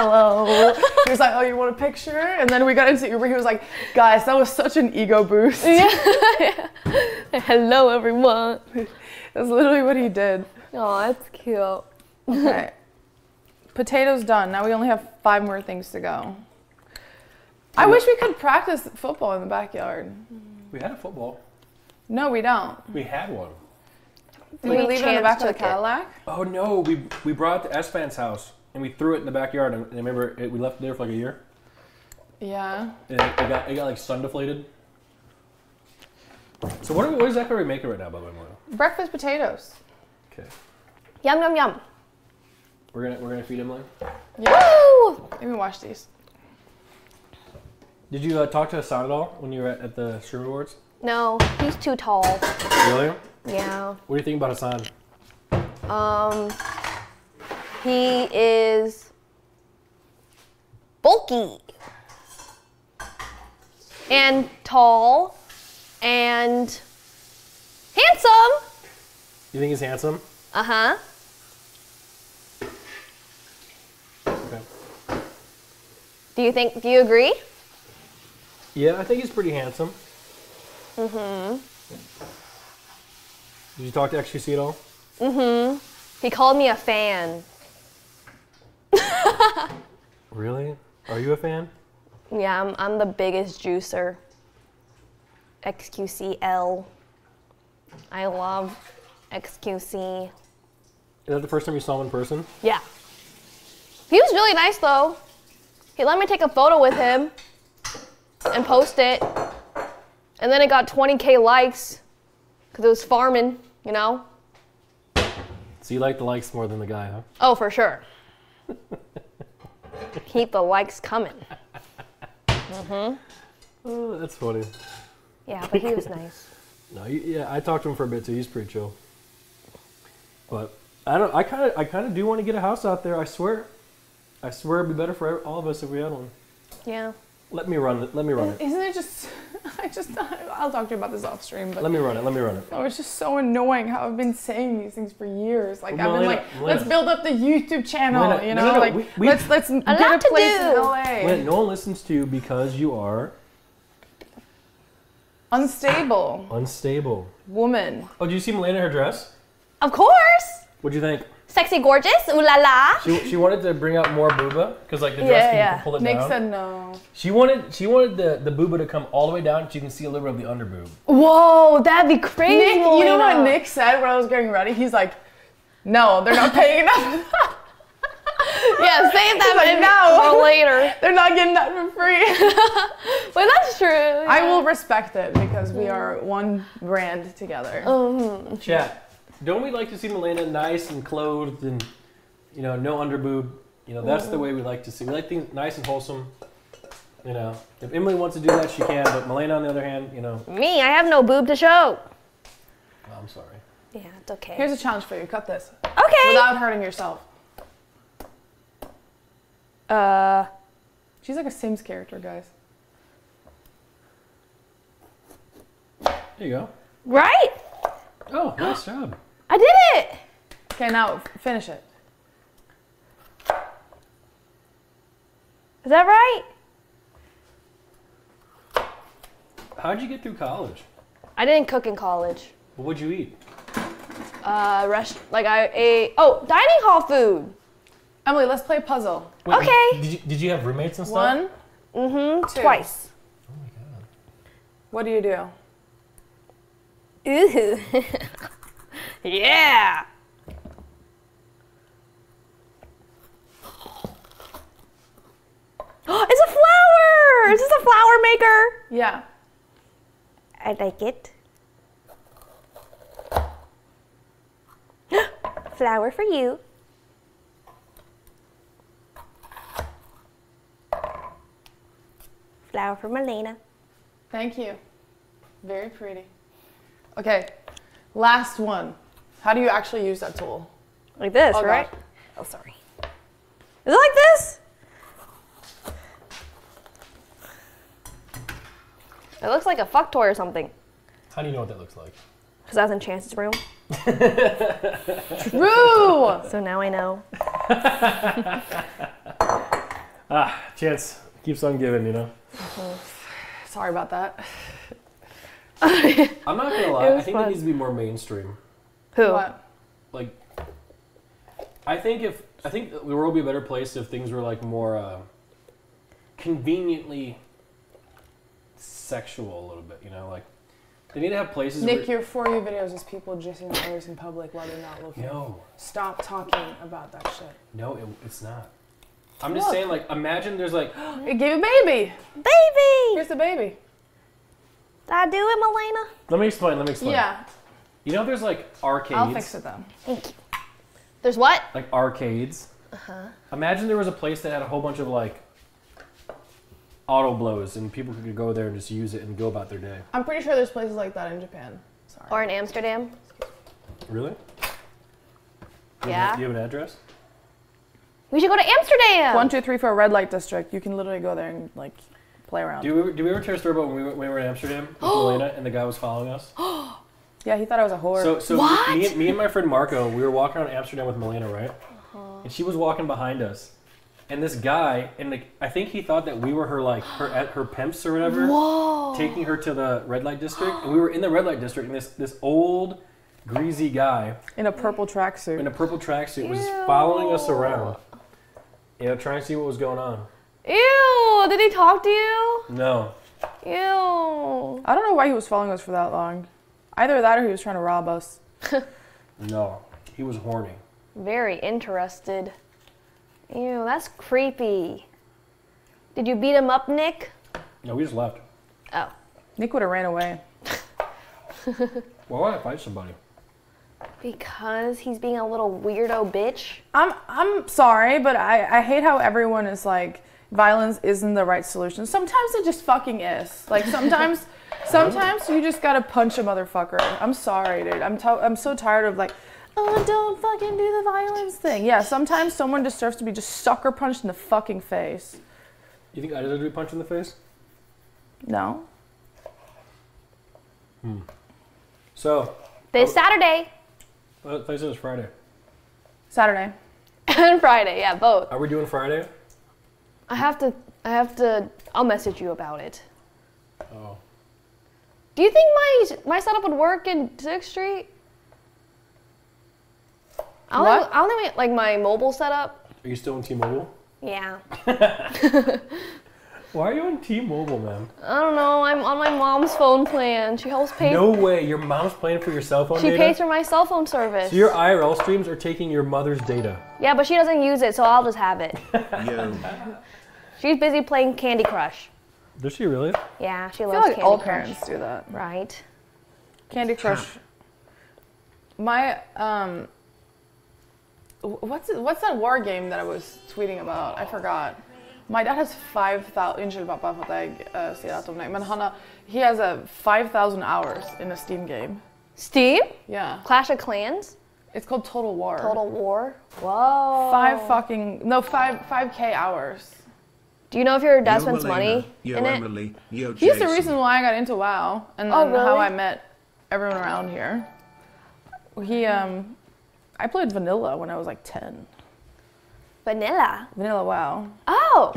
"Hello." He was like, "Oh, you want a picture?" And then we got into Uber. He was like, "Guys, that was such an ego boost." Yeah. Hello, everyone. That's literally what he did. Oh, that's cute. Okay. Potatoes done. Now we only have five more things to go. I wish we could practice football in the backyard. We had a football. No, we don't. We had one. Did we Maybe leave it in the back of the took it. Cadillac? Oh no, we we brought it to Esfand's house and we threw it in the backyard. And, and remember, it, we left it there for like a year. Yeah. And it, it got it got like sun deflated. So what, are we, what exactly are we making right now, by the way? Breakfast potatoes. Okay, Yum, yum, yum. we're gonna we're gonna feed Emily. Yeah. Woo! Let me wash these. Did you uh, talk to Hasan at all when you were at, at the Stream Awards? No, he's too tall. Really? Yeah. What do you think about Hasan? Um, he is bulky and tall and handsome. You think he's handsome? Uh huh. Okay. Do you think? Do you agree? Yeah, I think he's pretty handsome. Mm-hmm. Did you talk to XQC at all? He called me a fan. Really? Are you a fan? Yeah, I'm, I'm the biggest juicer. XQCL. I love XQC. Is that the first time you saw him in person? Yeah. He was really nice though. He let me take a photo with him and post it. And then it got 20k likes because it was farming, you know? So you like the likes more than the guy, huh? Oh, for sure. Keep the likes coming. Mm-hmm. Oh, that's funny. Yeah, but he was nice. No, he, yeah, I talked to him for a bit too. He's pretty chill. But I don't. I kind of, I kind of do want to get a house out there. I swear. I swear it'd be better for all of us if we had one. Yeah. Let me run it. Let me run it. Isn't it just? I just. I'll talk to you about this off stream, but Let me run it. Let me run it. oh, it's just so annoying how I've been saying these things for years. Like Well, I've been Malena- like, Malena. let's build up the YouTube channel. Malena, you know, no, no, like we- we- let's let's get a lot to in do. LA. When no one listens to you because you are Unstable unstable. woman. Oh, did you see Malena in her dress? Of course! What'd you think? Sexy gorgeous, ooh la la. She, she wanted to bring out more booba because like the dress Yeah, can yeah. pull it Nick down. said no. she wanted she wanted the the booba to come all the way down so you can see a little bit of the under boob. Whoa, that'd be crazy. Nick, you know what Nick said when I was getting ready? He's like, no, they're not paying enough. Yeah, save that like, maybe no. for later. they're not getting that for free. But that's true. I will respect it because we are one brand together. Mm-hmm. Chat. Don't we like to see Malena nice and clothed and you know no under boob? You know that's the way we like to see. We like things nice and wholesome. You know, if Emily wants to do that, she can. But Malena, on the other hand, you know, Me, I have no boob to show. oh, I'm sorry. Yeah, it's okay. Here's a challenge for you. Cut this okay. without hurting yourself. Uh, She's like a Sims character, guys. There you go. right? Oh, nice job. I did it. Okay, now finish it. Is that right? How'd you get through college? I didn't cook in college. What would you eat? Uh, rest like I ate. Oh, dining hall food. Emily, let's play a puzzle. Wait, Okay. Did you, did you have roommates and stuff? One. Mm-hmm. Two. Twice. Oh my god. What do you do? Ooh. yeah. it's a flower. Is this a flower maker? Yeah. I like it. flower for you. Flower for Malena. Thank you. Very pretty. Okay, last one. How do you actually use that tool? Like this, Oh, right? God. Oh, sorry. Is it like this? It looks like a fuck toy or something. How do you know what that looks like? Because I was in Chance's room. True. So now I know. Ah, chance keeps on giving, you know. Sorry about that. I'm not gonna lie. I think fun. that needs to be more mainstream. Who? What? Like, I think if I think the world would be a better place if things were like more uh, conveniently sexual a little bit. You know, like they need to have places. Nick, where, your For You videos is people jissing on others in public while they're not looking. no, Stop talking about that shit. no, it, it's not. I'm just Look. saying, like, imagine there's like, It gave a baby. Baby! Here's the baby. Did I do it, Malena? let me explain. Let me explain. Yeah, You know, there's like arcades. I'll fix it though. Thank you. There's what? like arcades. Huh. Imagine there was a place that had a whole bunch of like auto blows, and people could go there and just use it and go about their day. I'm pretty sure there's places like that in Japan. Sorry. Or in Amsterdam? Really? You Yeah. Have, do you have an address? We should go to Amsterdam! One, two, three for a red light district. You can literally go there and like play around. Do we, we ever tell a story about when we, when we were in Amsterdam with Elena and the guy was following us? yeah, he thought I was a whore. So, so What? Me, me and my friend Marco, we were walking around Amsterdam with Malena, right? Uh-huh. And she was walking behind us, and this guy, and like, I think he thought that we were her like her at her pimps or whatever, Whoa. taking her to the red light district. And we were in the red light district, and this this old, greasy guy in a purple tracksuit. in a purple tracksuit was following us around, you know, trying to see what was going on. Ew! Did he talk to you? No, Ew. I don't know why he was following us for that long. Either that or he was trying to rob us. no, he was horny. Very interested. Ew, that's creepy. Did you beat him up, Nick? No, we just left. Oh. Nick would have ran away. Why would I fight somebody? Because he's being a little weirdo bitch? I'm I'm sorry, but I, I hate how everyone is like violence isn't the right solution. Sometimes it just fucking is. Like sometimes sometimes you just gotta punch a motherfucker. I'm sorry, dude. I'm to- I'm so tired of like, oh don't fucking do the violence thing. Yeah, sometimes someone deserves to be just sucker punched in the fucking face. You think I deserve to be punched in the face? No. Hmm. So, This Saturday I thought you said it was Friday. Saturday. and Friday, yeah, both. Are we doing Friday? I have to, I have to, I'll message you about it. Oh. Do you think my my setup would work in Sixth Street? I only, What? I only like my mobile setup. Are you still in T-Mobile? Yeah. Why are you on T-Mobile, man? I don't know. I'm on my mom's phone plan. She helps pay. No way. Your mom's paying for your cell phone she data. pays for my cell phone service. so your IRL streams are taking your mother's data. yeah, but she doesn't use it, so I'll just have it. Yo. She's busy playing Candy Crush. Does she really? Yeah, she I loves feel like Candy all Crush. parents do that. Right. Candy Crush. My um. What's it, what's that war game that I was tweeting about? I forgot. My dad has 5,000, unnskyld pappa for at jeg eh, sier dette om deg, men han he has a 5,000 hours in a Steam game. Steam? Yeah. Clash of Clans? It's called Total War. Total War. Whoa. Five fucking no five five k hours. Do you know if your dad Yo spends money Yo in it? Emily, Yo He's the reason why I got into WoW, and then Oh, really? how I met everyone around here. He um, I played vanilla when I was like ten. Vanilla. Vanilla WoW. Oh.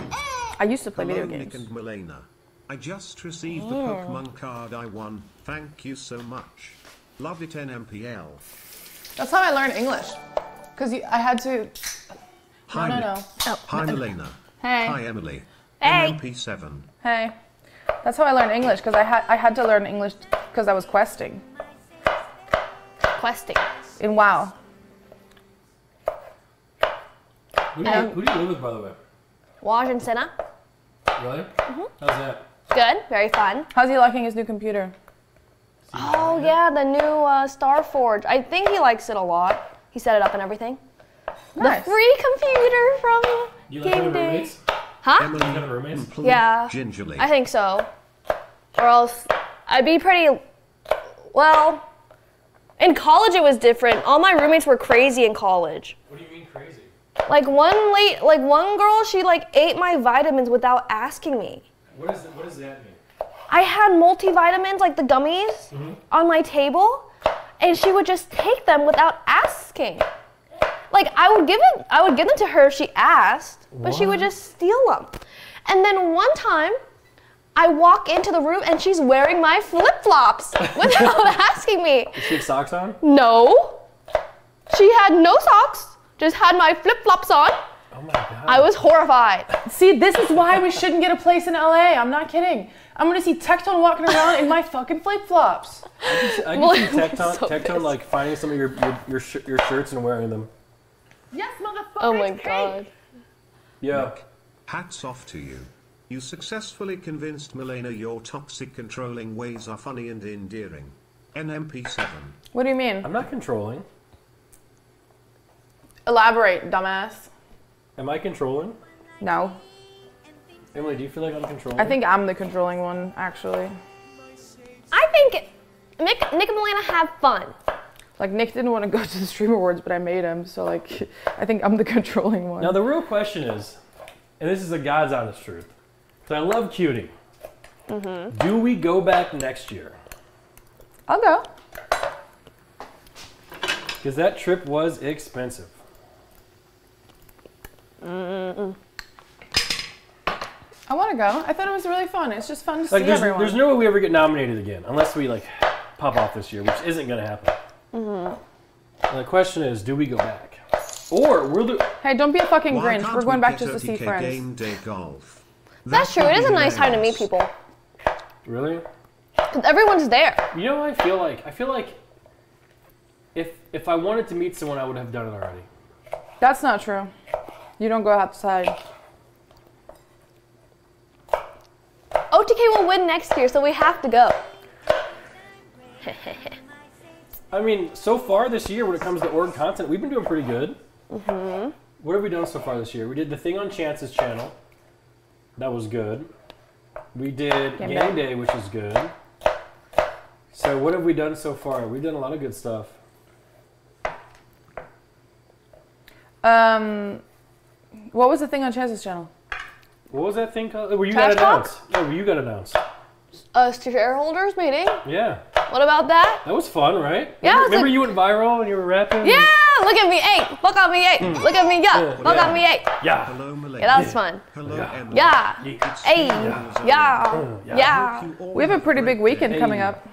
I used to play Hello, video Nick games. and Malena. I just received Oh. the Pokemon card I won. Thank you so much. Love it NMPL. That's how I learned English, cause I had to. Hi, no, Nick. no, no. Hi, Malena. Hey. Hi, Emily. Hey. NMP7. Hey, that's how I learned English, cause I had I had to learn English because I was questing Questing. in WoW. Who do, you, who do you live with, by the way? Waj and Senna. Really? Mm-hmm. How's that? Good. Very fun. How's he liking his new computer? Oh yeah, the new uh, Starforge. I think he likes it a lot. He set it up and everything. Nice. The free computer from You like Game having Day. roommates? Huh? Emily, having roommates? please, Yeah. Gingerly. I think so. Or else I'd be pretty. Well, in college it was different. All my roommates were crazy in college. What do you mean crazy? Like one late, like one girl, she like ate my vitamins without asking me. What, is, what does that mean? I had multivitamins, like the gummies, mm-hmm. on my table, and she would just take them without asking. Like I would give it, I would give them to her if she asked, but she would just steal them. And then one time, I walk into the room and she's wearing my flip flops without asking me. Does she have socks on? No, she had no socks, just had my flip flops on. Oh my god. I was horrified. See, this is why we shouldn't get a place in LA. I'm not kidding. I'm gonna see Tectone walking around in my fucking flip flops. I Well, can see I'm Tectone, so Tectone like finding some of your your, your, sh- your shirts and wearing them. Yes, motherfucker. Oh my it's fake. god. Yeah. Hats off to you. You successfully convinced Malena your toxic controlling ways are funny and endearing. NMP7. What do you mean? I'm not controlling. Elaborate, dumbass. Am I controlling? No. Emily, do you feel like I'm controlling? I think I'm the controlling one, actually. I think Nick, Nick and Malena have fun. Like Nick didn't want to go to the Stream Awards, but I made him. So like, I think I'm the controlling one. Now the real question is, and this is the God's honest truth, because I love cutie. Mm-hmm. Do we go back next year? I'll go. Because that trip was expensive. I want to go. I thought it was really fun. It's just fun to Like see there's, everyone. there's no way we ever get nominated again unless we like pop off this year, which isn't gonna happen. Mm-hmm. And the question is, do we go back, or we're the hey, don't be a fucking Why Grinch. We're going we back just to see 30K friends. Game day golf. That's That true. It is a nice time to meet people. really? Everyone's there. You know, what I feel like I feel like if if I wanted to meet someone, I would have done it already. That's not true. You don't go outside. OTK will win next year, so we have to go. I mean, so far this year, when it comes to org content, we've been doing pretty good. Mm-hmm. What have we done so far this year? We did the thing on Chance's channel. That was good. We did Game Game, Day. Day, which is good. So what have we done so far? We've done a lot of good stuff. Um, what was the thing on Chance's channel? What was that thing called? Oh, where you Trash got talk? announced? Yeah, where you got announced. A shareholders meeting. Yeah, What about that? that was fun, right? Yeah, Remember, remember like- you went viral and you were rapping? Yeah, look at me eight. Look at me eight. Hmm. Look at me yeah. Yeah. Look at me eight. Yeah. Hello, Malena. Yeah, that was fun. Hello, Yeah. Emily. Yeah. It's Hey. Steve Yeah. Yeah. Yeah. Hope you all We have a pretty big weekend day. coming up.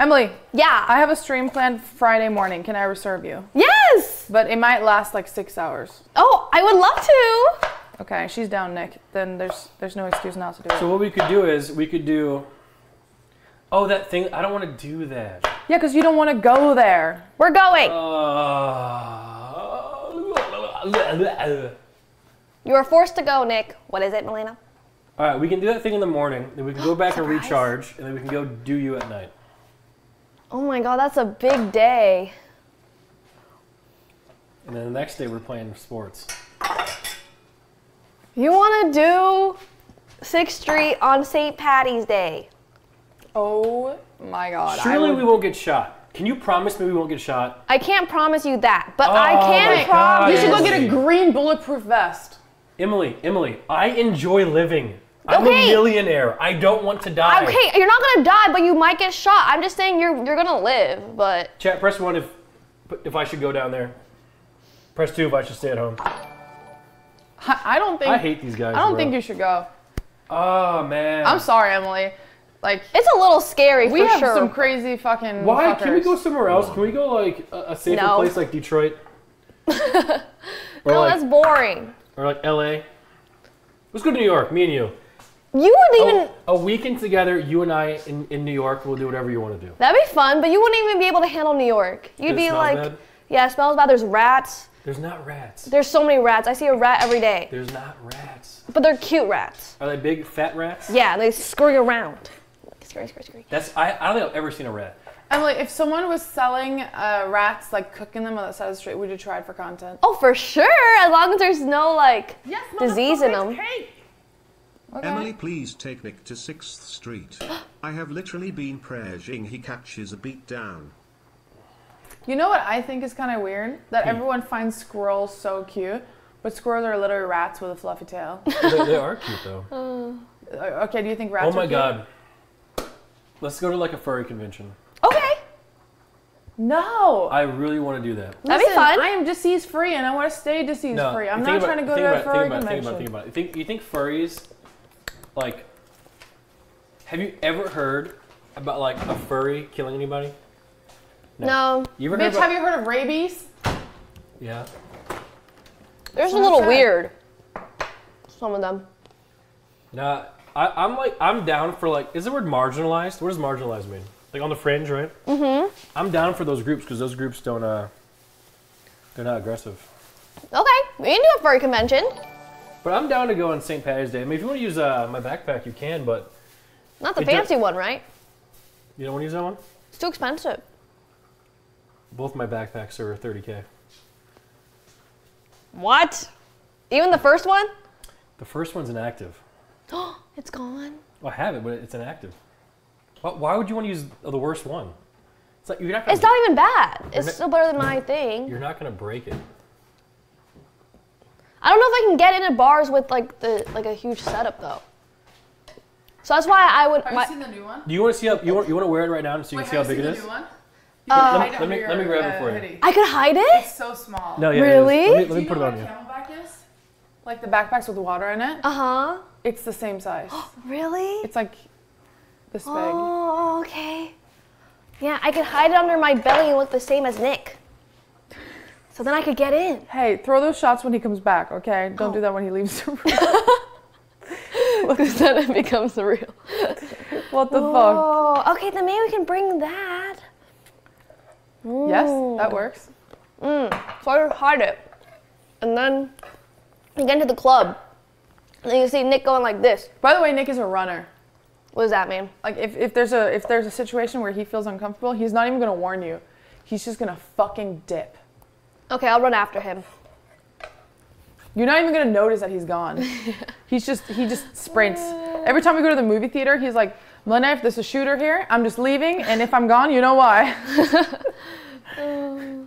Emily, Yeah. I have a stream planned Friday morning. Can I reserve you? yes. But it might last like six hours. Oh, I would love to. Okay, she's down, Nick. Then there's there's no excuse not to do it. So what we could do is we could do. Oh, that thing! I don't want to do that. yeah, because you don't want to go there. We're going. Uh, You are forced to go, Nick. What is it, Malena? all right, we can do that thing in the morning. Then we can go back and recharge, and then we can go do you at night. Oh my god, that's a big day. And then the next day we're playing sports. You want to do Sixth Street on St. Patty's Day? Oh my god. Surely would- we won't get shot. Can you promise me we won't get shot? I can't promise you that, but I Oh can promise. You should go get a green bulletproof vest. Emily, Emily, I enjoy living. I'm a millionaire. I don't want to die. Okay, you're not gonna die, but you might get shot. I'm just saying you're you're gonna live, but Chat, press one if if I should go down there. Press two if I should stay at home. I I don't think. I hate these guys. I don't bro. think you should go. Oh man. I'm sorry, Emily. Like it's a little scary we for have sure. some crazy fucking. Why can we go somewhere else? Can we go like a, a safer No. place like Detroit? or no, like that's boring. or like LA? Let's go to New York, me and you. You wouldn't even. Oh, a weekend together, you and I in, in New York. We'll do whatever you want to do. That'd be fun, but you wouldn't even be able to handle New York. You'd It be like, bad? yeah, it smells bad. There's rats. There's not rats. There's so many rats. I see a rat every day, There's not rats. but they're cute rats. Are they big fat rats? Yeah, they scurry around. Scurry, scurry, scurry. That's I, I don't think I've ever seen a rat. Emily, if someone was selling uh, rats, like cooking them on the side of the street, would you try it for content? Oh, for sure. As long as there's no like Yes, disease in them. Okay. Emily, please take Nick to 6th Street. I have literally been praying he catches a beat down. You know what I think is kind of weird? That Hmm. everyone finds squirrels so cute, but squirrels are literally rats with a fluffy tail. they, they are cute though. Uh, okay, do you think rats Oh my are cute? god. Let's go to like a furry convention. Okay, No. I really want to do that. that'd be fun. I am disease free and I want to stay disease No, free. I'm not about- trying to go think to a about- furry think about, convention. Think about, think about it. Think, you think furries, like, have you ever heard about like a furry killing anybody? No, You ever heard Bitch, have you heard of rabies? yeah. there's a what I little weird. Some of them. Nah, I, I'm like I'm down for like. Is the word marginalized? What does marginalized mean? Like on the fringe, right? Mm-hmm. I'm down for those groups because those groups don't uh. They're not aggressive. Okay, we can do a furry convention. But I'm down to go on St. Patty's Day. I mean, if you want to use uh, my backpack, you can, but Not the fancy one, right? you don't want to use that one. It's too expensive. Both my backpacks are 30k. What? Even the first one? The first one's inactive. Oh, it's gone. Well, I have it, but it's inactive. Why, why would you want to use the worst one? It's like you're not. Gonna, It's not even bad. It's still better than my thing. You're not gonna break it. I don't know if I can get into bars with like the like a huge setup though. So that's why I would. Have my- you seen the new one? Do you want to see how you want? You want to wear it right now so you can see how big it is? One? let, me, let me let me grab it for you. Hoodie. I could hide it. It's so small. No, yeah. Really? Let me, let me put it on what you. CamelBak is? Like the backpacks with water in it? Uh huh. It's the same size. Really? It's like this big. Oh, okay. Yeah, I could hide it under my belly and look the same as Nick. So then I could get in. Hey, throw those shots when he comes back, okay? Don't Oh. do that when he leaves the room. Because then it becomes real. what the fuck? Oh, okay, then maybe we can bring that. Yes, that works. Mm. So I hide it. And then we get into the club. And then you see Nick going like this. By the way, Nick is a runner. What does that mean? Like if, if there's a if there's a situation where he feels uncomfortable, he's not even gonna warn you. He's just gonna fucking dip. Okay, I'll run after him. You're not even gonna notice that he's gone. he's just he just sprints. Every time we go to the movie theater, he's like, Malena, if there's a shooter here, I'm just leaving, and if I'm gone, you know why.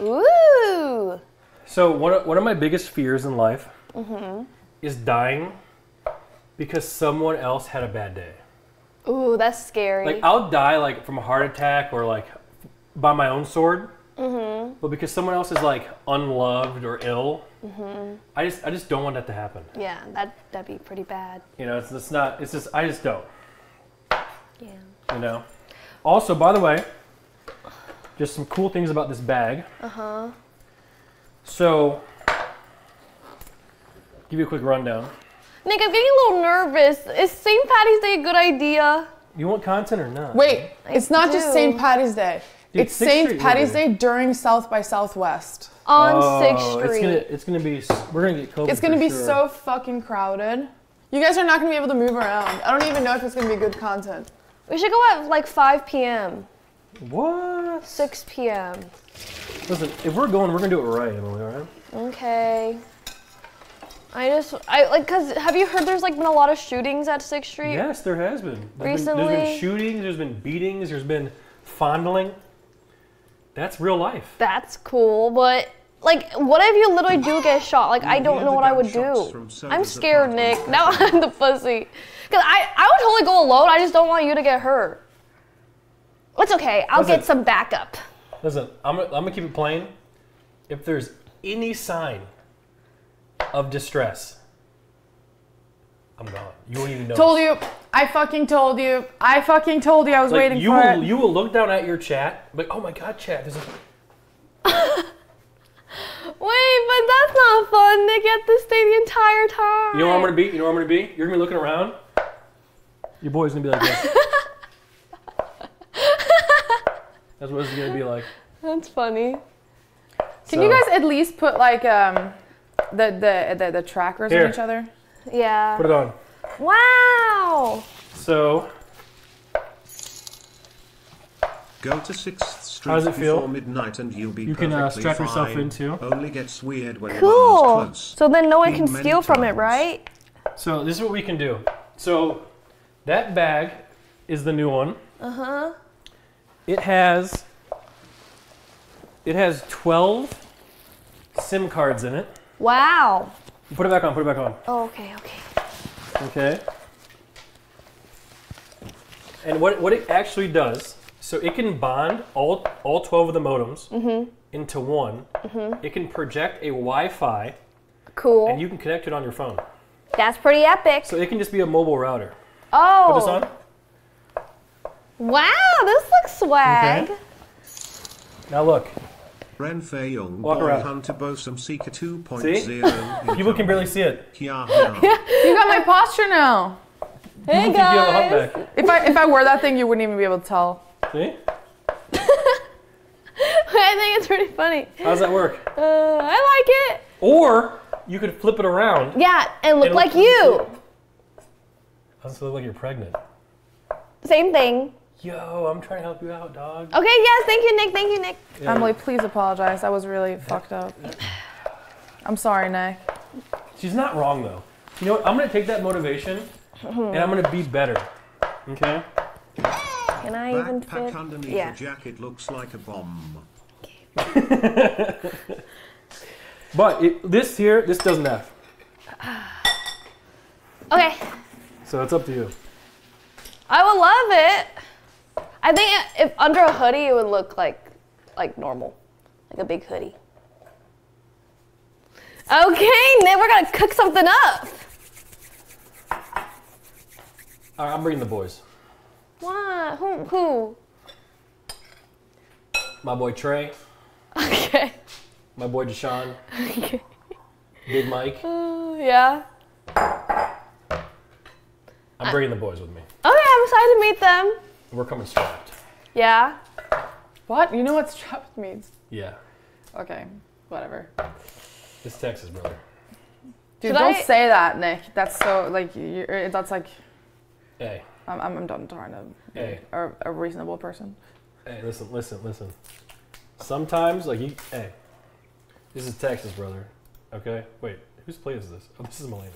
Ooh. So one of, one of my biggest fears in life is dying because someone else had a bad day. Ooh, that's scary. Like I'll die like from a heart attack or like by my own sword. Mhm. But because someone else is like unloved or ill, I just I just don't want that to happen. yeah, that that'd be pretty bad. You know, it's, it's not. It's just I just don't. Yeah. You know. Also, by the way, just some cool things about this bag. Uh huh. So, give you a quick rundown. Nick, I'm getting a little nervous. Is St. Patty's Day a good idea? You want content or not? Wait, it's not just. St. Patty's Day. Dude, it's Sixth St. Street Patty's Day. Day during South by Southwest. On Oh, 6th It's Street. gonna, it's gonna be. We're gonna get COVID. It's gonna for be sure. so fucking crowded. You guys are not gonna be able to move around. I don't even know if it's gonna be good content. We should go at like 5 p.m., What? 6 p.m. Listen, if we're going, we're gonna do it right, Emily. All right? Okay. I just I like cause have you heard there's like been a lot of shootings at Sixth Street? Yes, there has been. Recently. There's been. There's Recently- been shootings. There's been beatings. There's been fondling. That's real life. That's cool, but like, what if you literally do get shot? Like, I don't know what I would do. I'm scared. Nick. Now I'm the pussy. Cause I I would totally go alone. I just don't want you to get hurt. It's okay. I'll Listen. get some backup. Listen, I'm gonna, I'm gonna keep it plain. If there's any sign of distress, I'm gone. You won't even know. Told you. I fucking told you. I fucking told you I was Like, waiting you for will, it. you will look down at your chat, like, oh my god, chat. There's a Wait, but that's not fun. Nick You have to stay the entire time. You know where I'm gonna be? You know where I'm gonna be? You're gonna be looking around. Your boy's gonna be like this. That's what it's gonna be like. That's funny. Can you guys at least put like um the the the, the trackers Here. on each other? Yeah. put it on? Wow. So, Go to 6th Street How does it feel? before midnight and you'll be You can, uh, perfectly strap yourself fine. in, too. Only gets weird when Cool. cool. close. So then no one Been can many steal from it, right? so this is what we can do. So, that bag is the new one. Uh huh. It has it has 12 SIM cards in it. Wow. Put it back on. Put it back on. Oh, okay, okay. Okay. And what, what it actually does, so it can bond all, all 12 of the modems mm-hmm. into one. Mm-hmm. It can project a Wi Fi Cool. and you can connect it on your phone. That's pretty epic. So it can just be a mobile router. oh. Put this oh. on. Wow, this looks swag. Okay. Now look, Ren Fei Young, Walk Boy around. Hunter Bosom Seeker 2.0. See? people can barely see it. Yeah, yeah. You got my posture now. Hey People you have a guys. If I if I wore that thing, you wouldn't even be able to tell. See? I think it's pretty funny. How does that work? Uh, I like it. Or you could flip it around. Yeah, and look It'll- like you. How does it look like you're pregnant? Same thing. Yo, I'm trying to help you out, dog. Okay, yes, thank you, Nick. Thank you, Nick. Yeah. Emily, please apologize. I was really fucked up. I'm sorry, Nick. She's not wrong though. You know what? I'm gonna take that motivation and I'm gonna be better. Okay? Can I even Backpack fit? underneath Yeah. the jacket looks like a bomb. But it, this here, this doesn't have. Okay, So it's up to you. I will love it. I think if under a hoodie, it would look like like normal, like a big hoodie. Okay, Nick, we're gonna cook something up. All right, I'm bringing the boys. What? Who? Who? My boy Trey, Okay. my boy Deshaun, okay. Big Mike. Uh, yeah. I'm bringing the boys with me. Okay, I'm excited to meet them. We're coming strapped. Yeah. What? You know what strapped means? Yeah. Okay, whatever. It's Texas, brother. Dude, Should don't I- say that, Nick. That's so like you're, that's like Hey, I'm I'm, I'm done trying to be Hey. a, a reasonable person. hey, listen, listen, listen. Sometimes, like you, hey, this is Texas, brother. Okay. Wait, whose play is this? Oh, this is Malena's.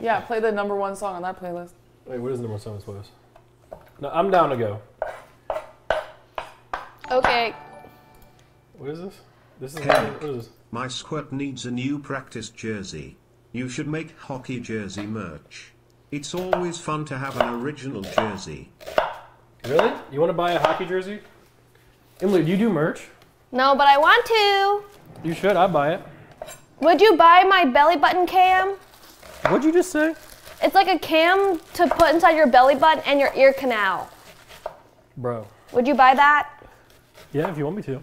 Yeah, play the number one song on that playlist. Wait, what is the number one song on this was? No, I'm down to go. Okay. What is this? This is Okay. what is this? My squirt needs a new practice jersey. You should make hockey jersey merch. It's always fun to have an original jersey. Really? You want to buy a hockey jersey? Emily, do you do merch? No, but I want to. You should. I buy it. Would you buy my belly button cam? What'd you just say? It's like a cam to put inside your belly button and your ear canal. Bro. Would you buy that? Yeah, if you want me to.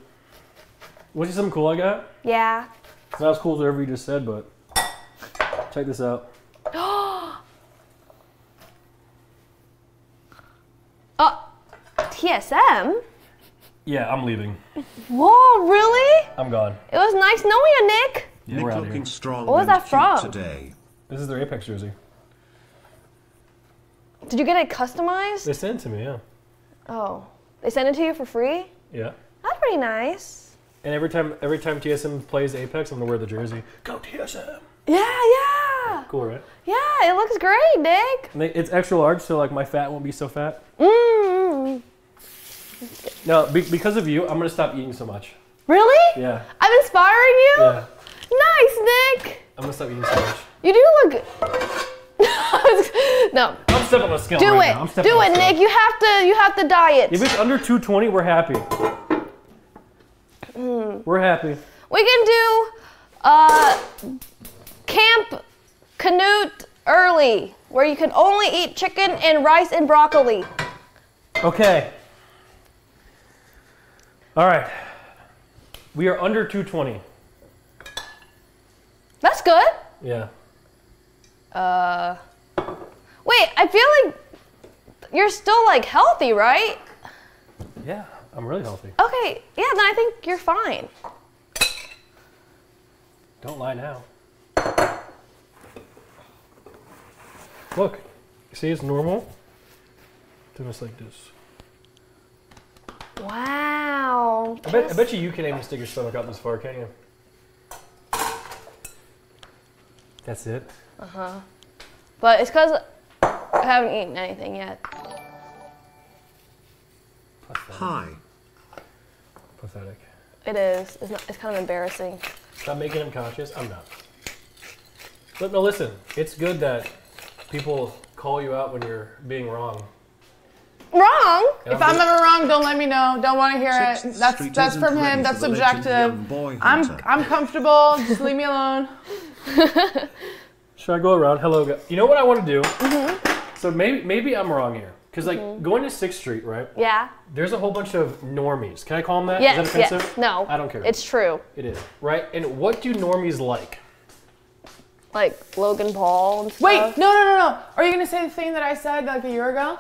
Want to see something cool I got? Yeah. It's not as cool as whatever you just said, but check this out. Oh, TSM? Yeah, I'm leaving. Whoa, really? I'm gone. It was nice knowing you, Nick. Yeah, Nick we're out looking here. strong What was that cute from? today. This is their Apex jersey. Did you get it customized? They sent it to me, yeah. Oh, they sent it to you for free? Yeah. That's pretty nice. And every time every time TSM plays Apex, I'm gonna wear the jersey. Go TSM. Yeah, yeah. Cool, right? Yeah, it looks great, Nick. They, it's extra large, so like my fat won't be so fat. Mm. No, be, because of you, I'm gonna stop eating so much. Really? Yeah, I'm inspiring you? yeah. Nice, Nick. I'm gonna stop eating so much. You do look No. I'm stepping on a scale Do right it. Do it. Nick. You have to you have to diet. If it's under 220, we're happy. Hmm. We're happy. We can do uh camp canute early where you can only eat chicken and rice and broccoli. Okay. All right. We are under 220. That's good. Yeah. Uh Wait, I feel like you're still like healthy, right? Yeah, I'm really healthy. Okay, yeah, then I think you're fine. Don't lie now. Look, see, it's normal. Do this like this. Wow. I bet, I bet you you can even stick your stomach out this far, can't you? That's it. Uh huh. But it's because I haven't eaten anything yet. Pathetic. Hi. Pathetic. It is. It's, not, it's kind of embarrassing. Stop making him conscious. I'm not. But no, listen. It's good that people call you out when you're being wrong. Wrong? And If I'm ever wrong, don't let me know. Don't want to hear it. That's that's from him. That's the legend, young subjective. I'm. I'm comfortable. Just leave me alone. Should I go around? Hello, guys. You know what I want to do? Mm-hmm. So maybe maybe I'm wrong here. Because like going to Sixth Street, right? Yeah. There's a whole bunch of normies. Can I call them that? Yes, Is that offensive? yes. No. I don't care. It's true. It is right. And what do normies like? Like Logan Paul and stuff. Wait, no, no, no, no. Are you gonna say the thing that I said like a year ago?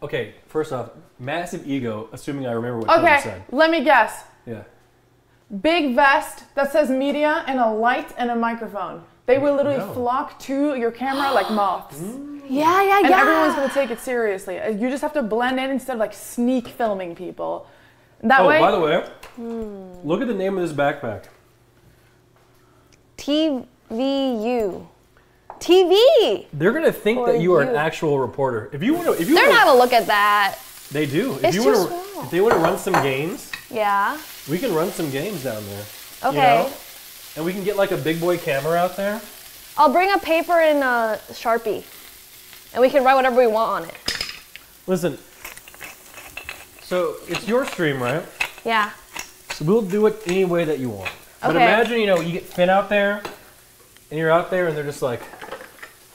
Okay, first off, massive ego. Assuming I remember what Toby Okay, said. Okay, let me guess. Yeah. Big vest that says media and a light and a microphone. They will literally No. flock to your camera like moths. Yeah, yeah, And yeah. everyone's gonna take it seriously. Uh, You just have to blend in instead of like sneak filming people. That Oh, way, by the way, look at the name of this backpack. TVU. TV. They're gonna think For that you are an actual reporter. If you want to, if you They're want not gonna look at that. they do. If It's you want small. if they want to run some games, Yeah. we can run some games down there. Okay. You know? And we can get like a big boy camera out there. I'll bring a paper and a Sharpie. And we can write whatever we want on it. Listen. So it's your stream, right? Yeah. So we'll do it any way that you want. But Okay. imagine, you know, you get Finn out there, and you're out there, and they're just like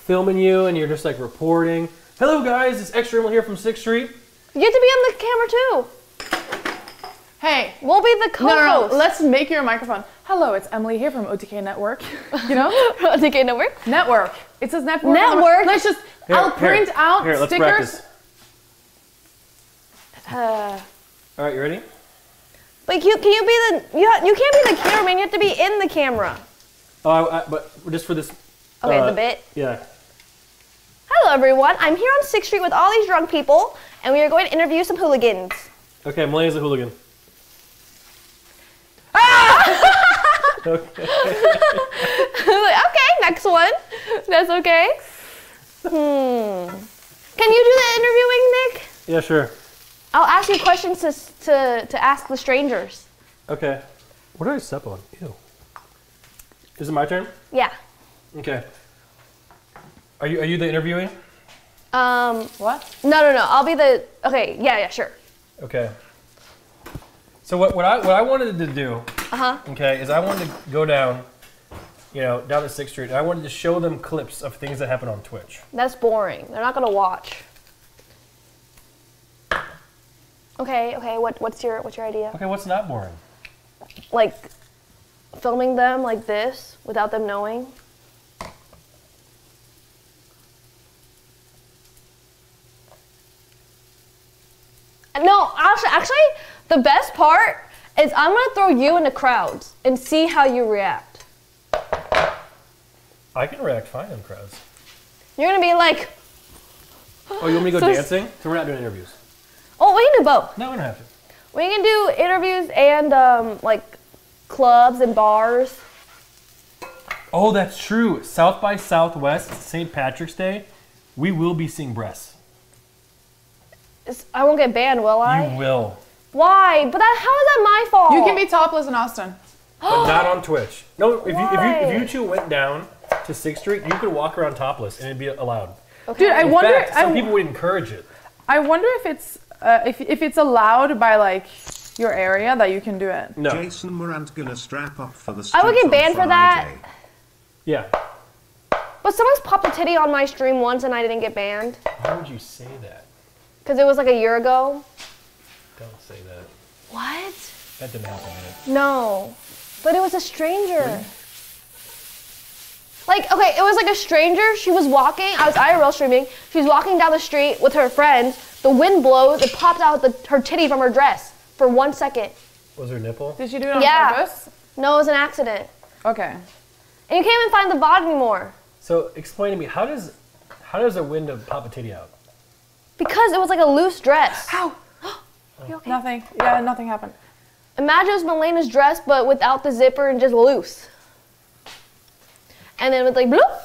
filming you, and you're just like reporting. Hello, guys, it's Extra Emil here from Sixth Street. You get to be on the camera too. Hey, We'll be the co-host. no, no. Let's make your microphone. Hello, it's Emily here from OTK Network. You know, OTK Network. network. It says network. on the- Network? Let's just. Here, I'll here, print out Here, let's stickers. practice. Uh, All right, you ready? but you, can you be the you, ha- you can't be the cameraman. You have to be in the camera. Oh, I, I, but just for this. Okay, uh, the bit. Yeah. Hello everyone. I'm here on Sixth Street with all these drunk people, and we are going to interview some hooligans. Okay, Malena's a hooligan. Okay. like, okay, next one. That's okay. Hmm. Can you do the interviewing, Nick? Yeah, sure. I'll ask you questions to to, to ask the strangers. Okay. What did I step on? Ew. Is it my turn? Yeah. Okay. Are you are you the interviewing? Um. What? No, no, no. I'll be the. Okay. Yeah, yeah, sure. Okay. So what, what I what I wanted to do, Uh huh. okay, is I wanted to go down, you know, down to Sixth Street. And I wanted to show them clips of things that happen on Twitch. That's boring. They're not gonna watch. Okay. Okay. What What's your What's your idea? Okay, what's not boring? Like, filming them like this without them knowing. No, actually, actually, the best part is I'm gonna throw you in the crowds and see how you react. I can react fine in crowds. You're gonna be like, Oh, you want me to go So- dancing? So we're not doing interviews. oh, we can do both. No, we don't have to. We can do interviews and um, like clubs and bars. Oh, that's true. South by Southwest, St. Patrick's Day, we will be seeing breasts. I won't get banned, will I? You will, Why? But that, how is that my fault? You can be topless in Austin. but not on Twitch. No, if you, if you if you two went down to Sixth Street, you could walk around topless and it'd be allowed. Okay. Dude, I In wonder. fact, some I, people would encourage it. I wonder if it's uh, if if it's allowed by like your area that you can do it. No. Ja Morant gonna strap up for the I would streets get on banned for that. Friday. Yeah. But someone's popped a titty on my stream once and I didn't get banned Why would you say that? because it was like a year ago. Don't say that. What? That didn't happen yet. No, but it was a stranger. Like, okay, it was like a stranger. She was walking. I was IRL streaming. She was walking down the street with her friends. The wind blows. It popped out the, her titty from her dress for one second. Was her nipple? Did you do it on Yeah. purpose? No, it was an accident. Okay. And you can't even find the bot anymore So explain to me how does how does a window pop a titty out? because it was like a loose dress. Ow. You okay? Nothing. Yeah, nothing happened. Imagine it was Malena's dress, but without the zipper and just loose. And then with like bloop.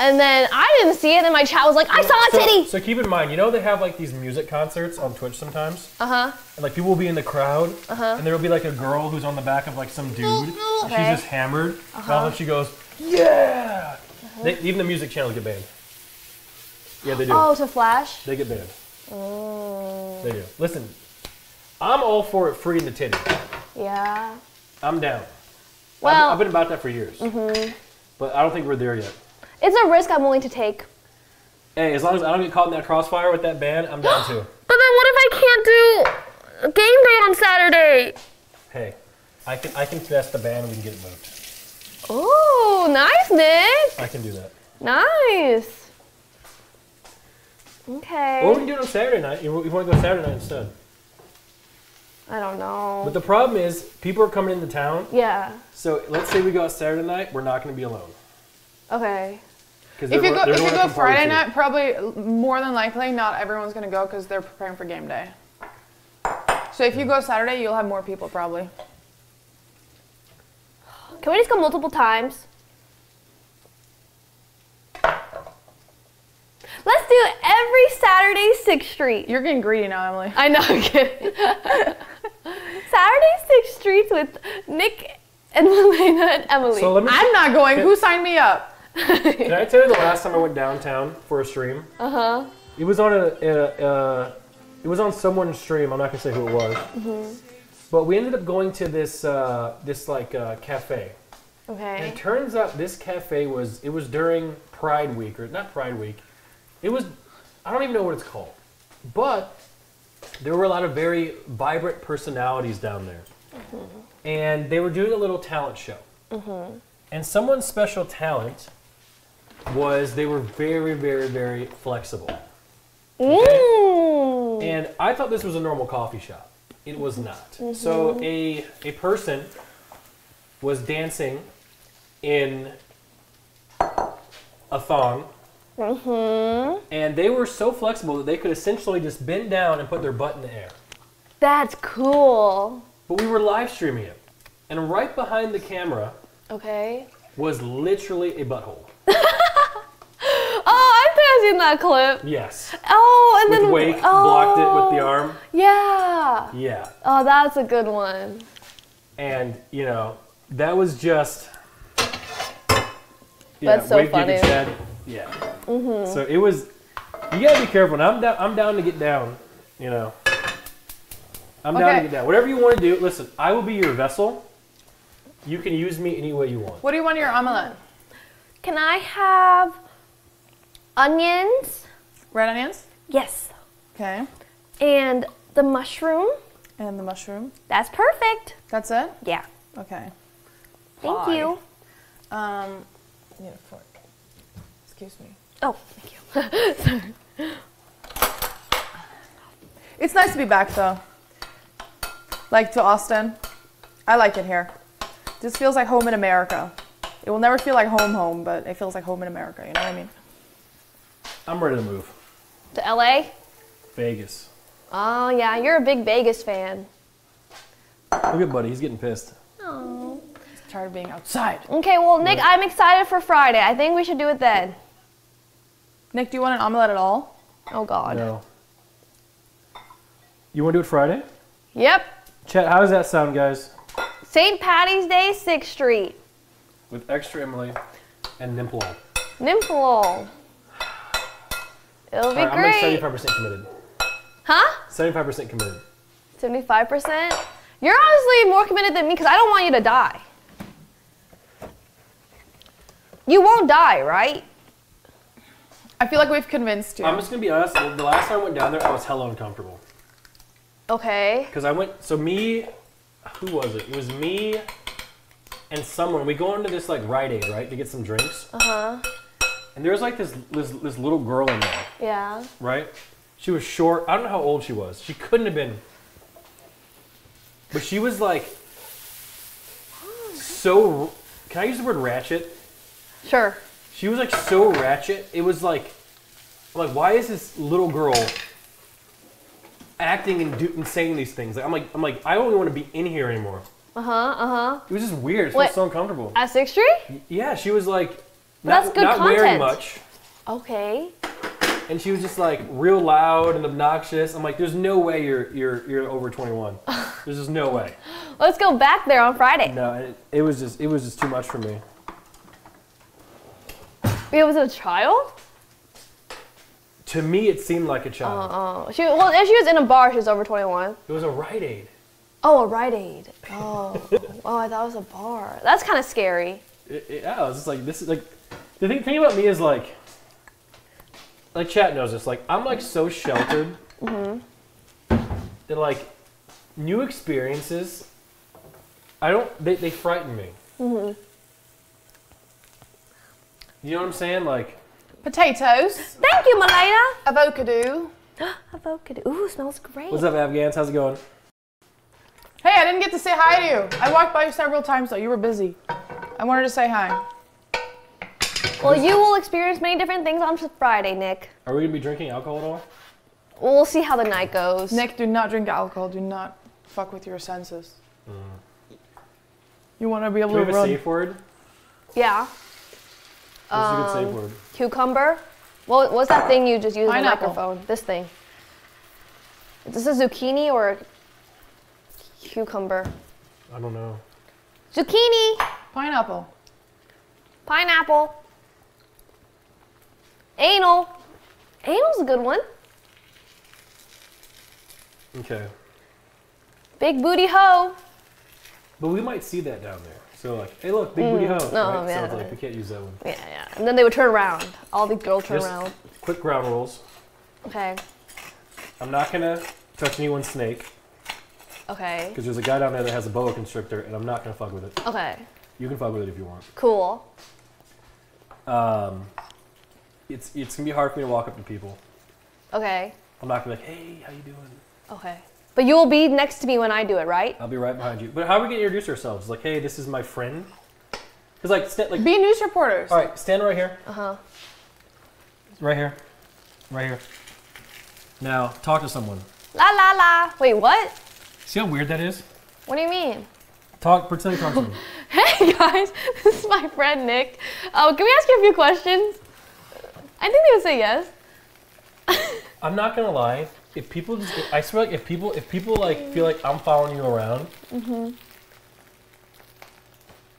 And then I didn't see it, and my chat was like, I saw a So, titty. so keep in mind, you know they have like these music concerts on Twitch sometimes, Uh huh. and like people will be in the crowd, uh-huh. and there will be like a girl who's on the back of like some dude. and She's just hammered, and all of she goes, "Yeah!" They, even the music channels get banned. Yeah, they do. Oh, to flash. They get banned. Oh. They do. Listen, I'm all for it freeing the titty. Yeah. I'm down. Well- I've, I've been about that for years. Mm-hmm. But I don't think we're there yet. It's a risk I'm willing to take. Hey, as long as I don't get caught in that crossfire with that band, I'm down too. But then what if I can't do game day on Saturday? Hey, I can I can test the band and we can get it moved. Oh, nice, Nick. I can do that. Nice. Okay. Or we can do it on Saturday night. You, you want to go Saturday night instead. I don't know. But the problem is, people are coming into town. yeah. So let's say we go out Saturday night, we're not going to be alone. Okay. If you go if you go Friday night, probably more than likely not everyone's gonna go because they're preparing for game day. So if you go Saturday, you'll have more people probably. Can we just go multiple times? Let's do every Saturday, 6th Street. You're getting greedy now, Emily. I know, I'm kidding. Saturday, 6th Street with Nick and Malena and Emily. So let me. I'm not going. Who signed me up? Can I tell you the last time I went downtown for a stream? uh huh. It was on a, a, a it was on someone's stream. I'm not gonna say who it was. Mm-hmm. But we ended up going to this uh, this like uh, cafe, Okay. and it turns out this cafe was it was during Pride Week or not Pride Week. It was I don't even know what it's called, but there were a lot of very vibrant personalities down there, mm-hmm. and they were doing a little talent show. Mm-hmm. And someone's special talent was they were very very very flexible. Mmm. And I thought this was a normal coffee shop. It was not. Mm-hmm. So a a person was dancing in a thong. Mm-hmm. And they were so flexible that they could essentially just bend down and put their butt in the air. That's cool. But we were live streaming it. And right behind the camera Okay. was literally a butthole. Oh, I think I've seen that clip. Yes. Oh, and With then Wake oh, blocked it with the arm. Yeah. Yeah. Oh, that's a good one. And, you know, that was just. That's so Wake funny. Dick and Chad, yeah. So it was. You gotta be careful. And I'm down. I'm down to get down. You know. I'm down to get down. Whatever you want to do. Listen, I will be your vessel. You can use me any way you want. What do you want in your omelet? Can I have onions? Red onions. Yes. Okay. And the mushroom? And the mushroom. That's perfect. That's it. Yeah. Okay. Thank Hi. you. Um, need a fork. Excuse me. Oh, thank you. It's nice to be back though. Like to Austin. I like it here. This feels like home in America. It will never feel like home home, but it feels like home in America, you know what I mean? I'm ready to move. To LA? Vegas. Oh, yeah, you're a big Vegas fan. Look at Buddy. He's getting pissed. Oh. He's tired of being outside. Okay, well, Nick, I'm excited for Friday. I think we should do it then. Nick, do you want an omelet at all? Oh God. No. You want to do it Friday? Yep. Chet, how does that sound, guys? St. Patty's Day, 6th Street. With extra Emily and Nimple. All Nymphal. It'll be right, I'm like 75% committed. Huh? 75% committed. 75%? You're honestly more committed than me because I don't want you to die. You won't die, right? I feel like we've convinced you. I'm just gonna be honest. The last time I went down there, I was hella uncomfortable Okay. because I went. So me, who was it? It was me and someone. We go into this like Rite Aid, right, to get some drinks. Uh huh. And there was like this, this this little girl in there, Yeah. right? She was short. I don't know how old she was. She couldn't have been. But she was like so. Can I use the word ratchet? Sure. She was like so ratchet. It was like, like why is this little girl acting and, do, and saying these things? Like I'm like I'm like I don't even want to be in here anymore. Uh huh. Uh huh. It was just weird. It felt so uncomfortable. At 6th Street? Yeah, she was like That's not, good not wearing much, Okay. and she was just like real loud and obnoxious. I'm like, there's no way you're you're you're over 21. There's just no way. Let's go back there on Friday. No, it, it was just it was just too much for me. It was a child? To me, it seemed like a child. Oh. oh. She, well, if she was in a bar, she was over 21. It was a Rite Aid. Oh, a Rite Aid. Oh. oh, I thought it was a bar. That's kind of scary. It, it, yeah, I was just like, this is like, the thing, thing about me is like, like chat knows this. Like, I'm like so sheltered mm-hmm. that like new experiences, I don't, they, they frighten me. Mm-hmm. You know what I'm saying? Like, Potatoes, Thank you, Malaya. avocado. Avocado. Ooh, smells great. what's up, Afghans? How's it going? Hey, I didn't get to say hi to you. I walked by you several times though. You were busy. I wanted to say hi. Well, you will experience many different things on Friday, Nick. Are we gonna be drinking alcohol at all? We'll see how the night goes. Nick, do not drink alcohol. Do not fuck with your senses. Mm. You want to be able Do we to have a run. safe word? Yeah. What's a good safe Um, word? Cucumber. What, what's that thing you just use on the microphone? This thing. Is this a zucchini or a cucumber? I don't know. Zucchini. Pineapple. Pineapple. Anal. Anal's a good one. Okay. Big booty hoe. But we might see that down there. So like, hey, look, big booty hoe. no, right? yeah. So it's like we can't use that one. Yeah, yeah. And then they would turn around. All the girls turn Just around. quick ground rules. Okay. I'm not gonna touch anyone's snake Okay. because there's a guy down there that has a boa constrictor, and I'm not gonna fuck with it. Okay. You can fuck with it if you want. Cool. Um, it's it's gonna be hard for me to walk up to people. Okay. I'm not gonna be like, hey, how you doing? Okay. But you will be next to me when I do it, right? I'll be right behind you. But how are we gonna introduce ourselves? Like, hey, this is my friend. Cause like, sta- like, Be news reporters. all right, stand right here. Uh huh. Right here. Right here. Now, talk to someone. La la la. Wait, what? See how weird that is? What do you mean? Talk. Pretend you talk to someone. Hey guys, this is my friend Nick. Oh, can we ask you a few questions? I think they would say yes. I'm not gonna lie. If people just, I swear, like if people, if people like feel like I'm following you around, Mm-hmm.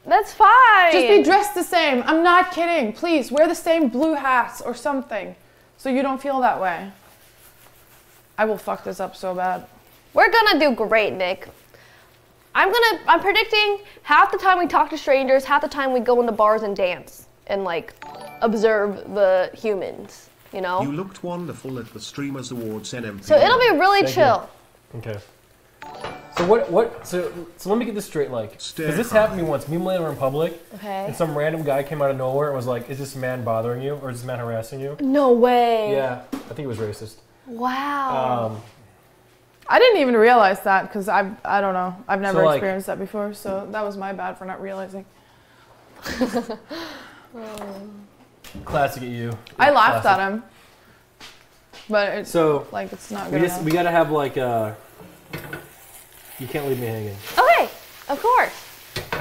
That's fine. Just be dressed the same. I'm not kidding. Please wear the same blue hats or something so you don't feel that way. I will fuck this up so bad. We're gonna do great, Nick. I'm gonna. I'm predicting half the time we talk to strangers, half the time we go into bars and dance and like observe the humans. You know. You looked wonderful at the Streamers Awards NMP. so it'll be really Thank you. chill. okay. So what? What? So, so let me get this straight. Like, because this hard. happened to me once. Me and Malay were in public, Okay. and some random guy came out of nowhere and was like, "Is this man bothering you, or is this man harassing you?" No way. Yeah, I think it was racist. Wow. Um, I didn't even realize that because I I don't know. I've never So, like- experienced that before, so that was my bad for not realizing. classic at you. I laughed Classic. at him, but it's So like it's not we good just enough. we gotta have like uh, you can't leave me hanging. okay. Of course.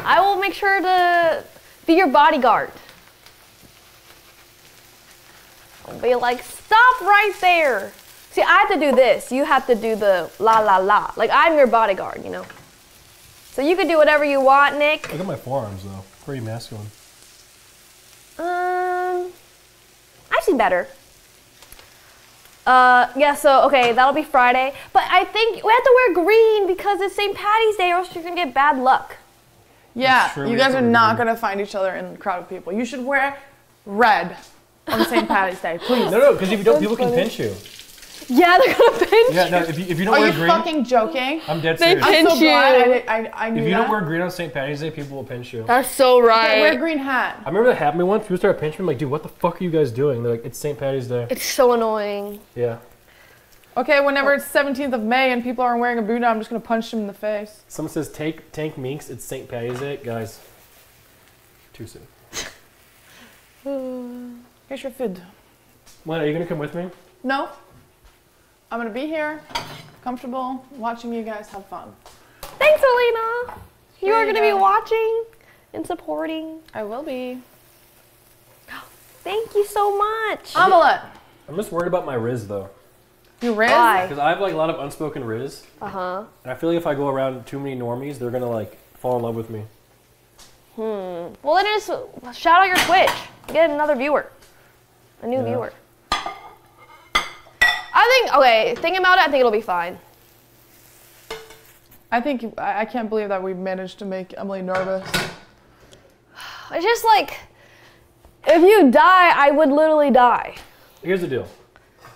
I will make sure to be your bodyguard. I'll be like, stop right there. See, I have to do this. You have to do the la la la. Like I'm your bodyguard, you know. So you can do whatever you want, Nick. Look at my forearms though. Pretty masculine. Um, I've seen better. Uh, yeah. So okay, that'll be Friday. But I think we have to wear green because it's St. Patty's Day, or else you're gonna get bad luck. Yeah, you guys are not gonna find each other in a crowd of people. You should wear red on St. Patty's Day, please. No, no, because if you don't, people can pinch you. Yeah, they're gonna pinch. Yeah, no. If you, if you don't Are wear you green, fucking joking? I'm dead They serious. pinch- I'm so glad I, I, I knew If you that. don't wear green on St. Patty's Day, people will pinch you. That's so Okay, right. wear a green hat. I remember that happened to me once. People started pinching me. I'm like, dude, what the fuck are you guys doing? They're like, it's St. Patty's Day. It's so annoying. Yeah. Okay, whenever it's 17th of May and people aren't wearing a boot, I'm just gonna punch them in the face. Someone says, take Tank Minks. It's St. Patty's Day. Guys, too soon. Here's your food. Len, are you going to come with me? No, I'm gonna be here, comfortable, watching you guys have fun. Thanks, Alina. You are gonna be watching and supporting. I will be. Thank you so much. Omelette. I'm just worried about my Riz, though. You Riz? Why? Because I have like a lot of unspoken Riz. Uh huh. And I feel like if I go around too many normies, they're going to like fall in love with me. Hmm. Well, then just shout out your Twitch. Get another viewer. A new Yeah. viewer. I think, okay, thinking about it, I think it'll be fine. I think I I can't believe that we managed to make Emily nervous. It's just like, if you die, I would literally die. Here's the deal.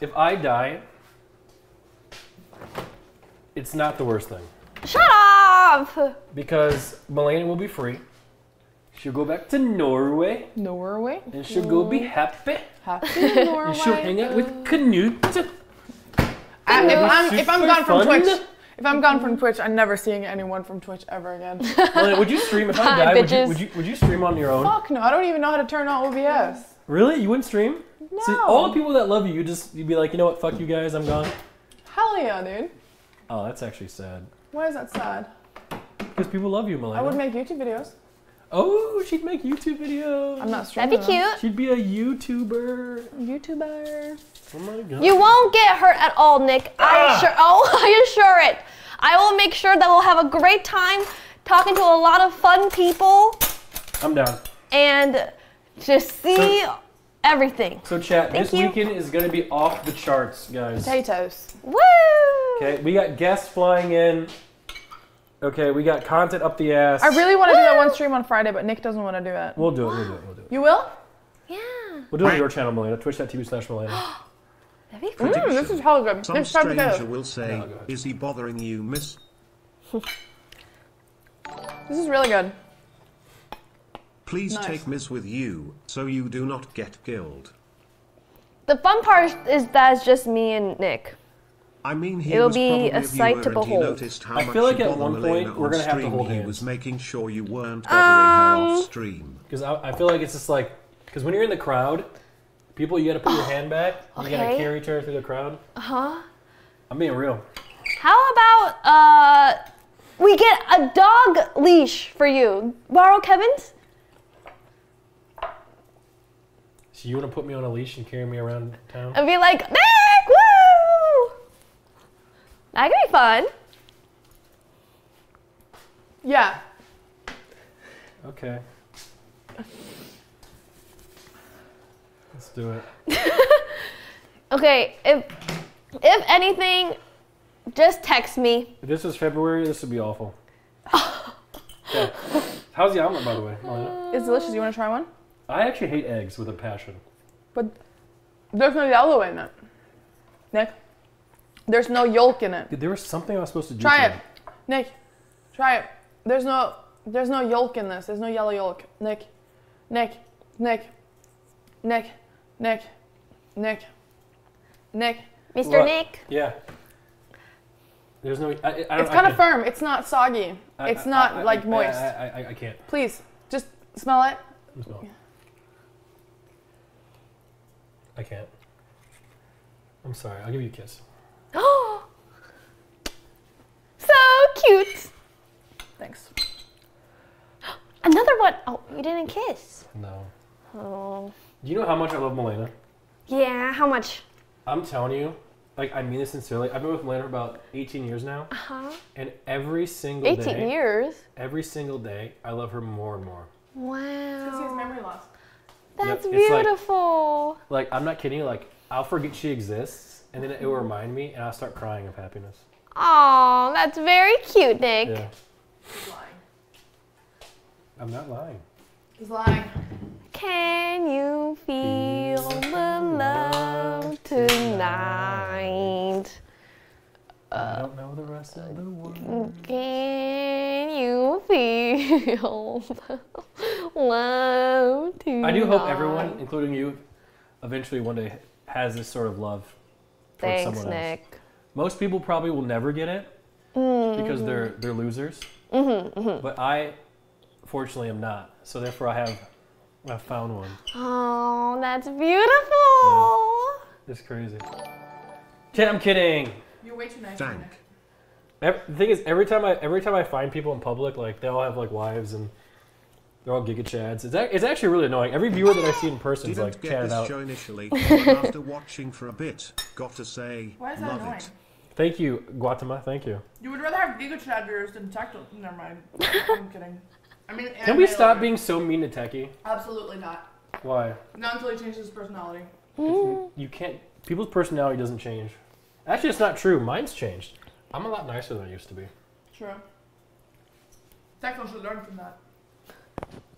If I die, it's not the worst thing. Shut up! Because Malena will be free. She'll go back to Norway Norway. and she'll go be happy. Happy Norway. And she'll hang out with Knut. I- if I'm if I'm gone from fun. Twitch, if I'm gone from Twitch, I'm never seeing anyone from Twitch ever again. Malena, would you stream if I Bye, die? Would you, bitches. would you would you stream on your own? Fuck no, I don't even know how to turn on OBS. Really? You wouldn't stream? No. See, all the people that love you, you just you'd be like, you know what? Fuck you guys. I'm gone. Hell yeah, dude. Oh, that's actually sad. Why is that sad? Because people love you, Malena. I would make YouTube videos. Oh, she'd make YouTube videos. I'm not streaming. That'd be them. cute. She'd be a YouTuber. YouTuber. Oh my god. You won't get hurt at all, Nick. I Ah. assure. Oh, I assure it. I will make sure that we'll have a great time talking to a lot of fun people I'm down. and just see So- everything. So chat, Thank this you. weekend is gonna be off the charts, guys. Potatoes. Woo! Okay, we got guests flying in. Okay, we got content up the ass. I really want to do that one stream on Friday, but Nick doesn't want to do it. We'll do it. We'll do it. We'll do it. You will? Yeah, We'll do it on your channel, Malena. Twitch.tv slash Malena. that'd be fun. Mm, this is hella good. Some Nick's fried stranger potatoes. will say, No. Is he bothering you, miss? This is really good. Please Nice. take miss with you, so you do not get killed. The fun part is that it's just me and Nick. I mean, he It'll was be a sight to viewer and behold. noticed how I much feel like you at one Malena point we're on gonna have to stream. hold He hands. was making sure you weren't bothering her off stream. Because I, I feel like it's just like, because when you're in the crowd, people, you gotta put your hand back. You gotta Okay. carry each other through the crowd. Uh huh. I'm being real. How about uh, we get a dog leash for you? Borrow Kevin's? So you wanna put me on a leash and carry me around town? And be like, Nick, woo! That could be fun. Yeah. Okay. Let's do it. Okay, if if anything, just text me. If this was February, this would be awful. Okay. How's the omelet, by the way? Malena? It's delicious. You want to try one? I actually hate eggs with a passion. But there's no yellow in it. Nick, there's no yolk in it. Dude, there was something I was supposed to do. Try it. Nick, try it. There's no there's no yolk in this. There's no yellow yolk. Nick, Nick, Nick, Nick, Nick, Nick, Nick. Mr. What? Nick. Yeah. There's no. I, I, I don't, It's kind of firm. It's not soggy. I- It's not I- like moist. I, I, I, I can't. Please, just smell it. Let's smell it. I can't. I'm sorry. I'll give you a kiss. Oh, so cute. Thanks. Another one? Oh, we didn't kiss. No. Oh. Do you know how much I love Malena? Yeah, how much? I'm telling you, like I mean this sincerely. I've been with Malena for about 18 years now, Uh huh. and every single 18 day, years. every single day, I love her more and more. Wow. Because he has memory loss. That's it's like- beautiful. Like I'm not kidding you. Like I'll forget she exists, and then it will remind me, and I'll start crying of happiness. Oh, that's very cute, Nick. Yeah, He's lying. I'm not lying. He's lying. Can you feel the love tonight? I don't know the rest of the word. Can you feel the love tonight? I do hope everyone, including you, eventually one day has this sort of love towards Thanks, someone else. Nick. Most people probably will never get it Mm-hmm. because they're they're losers. But I, fortunately, am not. So therefore, I have I found one. Oh, that's beautiful. It's crazy. Kid, I'm kidding. You're way too nice. Dank. Nick. Ev- The thing is, every time I every time I find people in public, like they all have like wives and they're all giga chads. It's, ac- it's actually really annoying. Every viewer that I see in person is Didn't like get chatted this out. show initially, but after watching for a bit, got to say, Why is that love annoying? it. Thank you, Guatemala. Thank you. You would rather have Giga Chad viewers than Tectone. Never mind. I'm kidding. I mean, Can we stop being so mean to Techie? Absolutely not. Why? Not until he changes his personality. You can't. People's personality doesn't change. Actually, it's not true. Mine's changed. I'm a lot nicer than I used to be. True. Tectone should learn from that.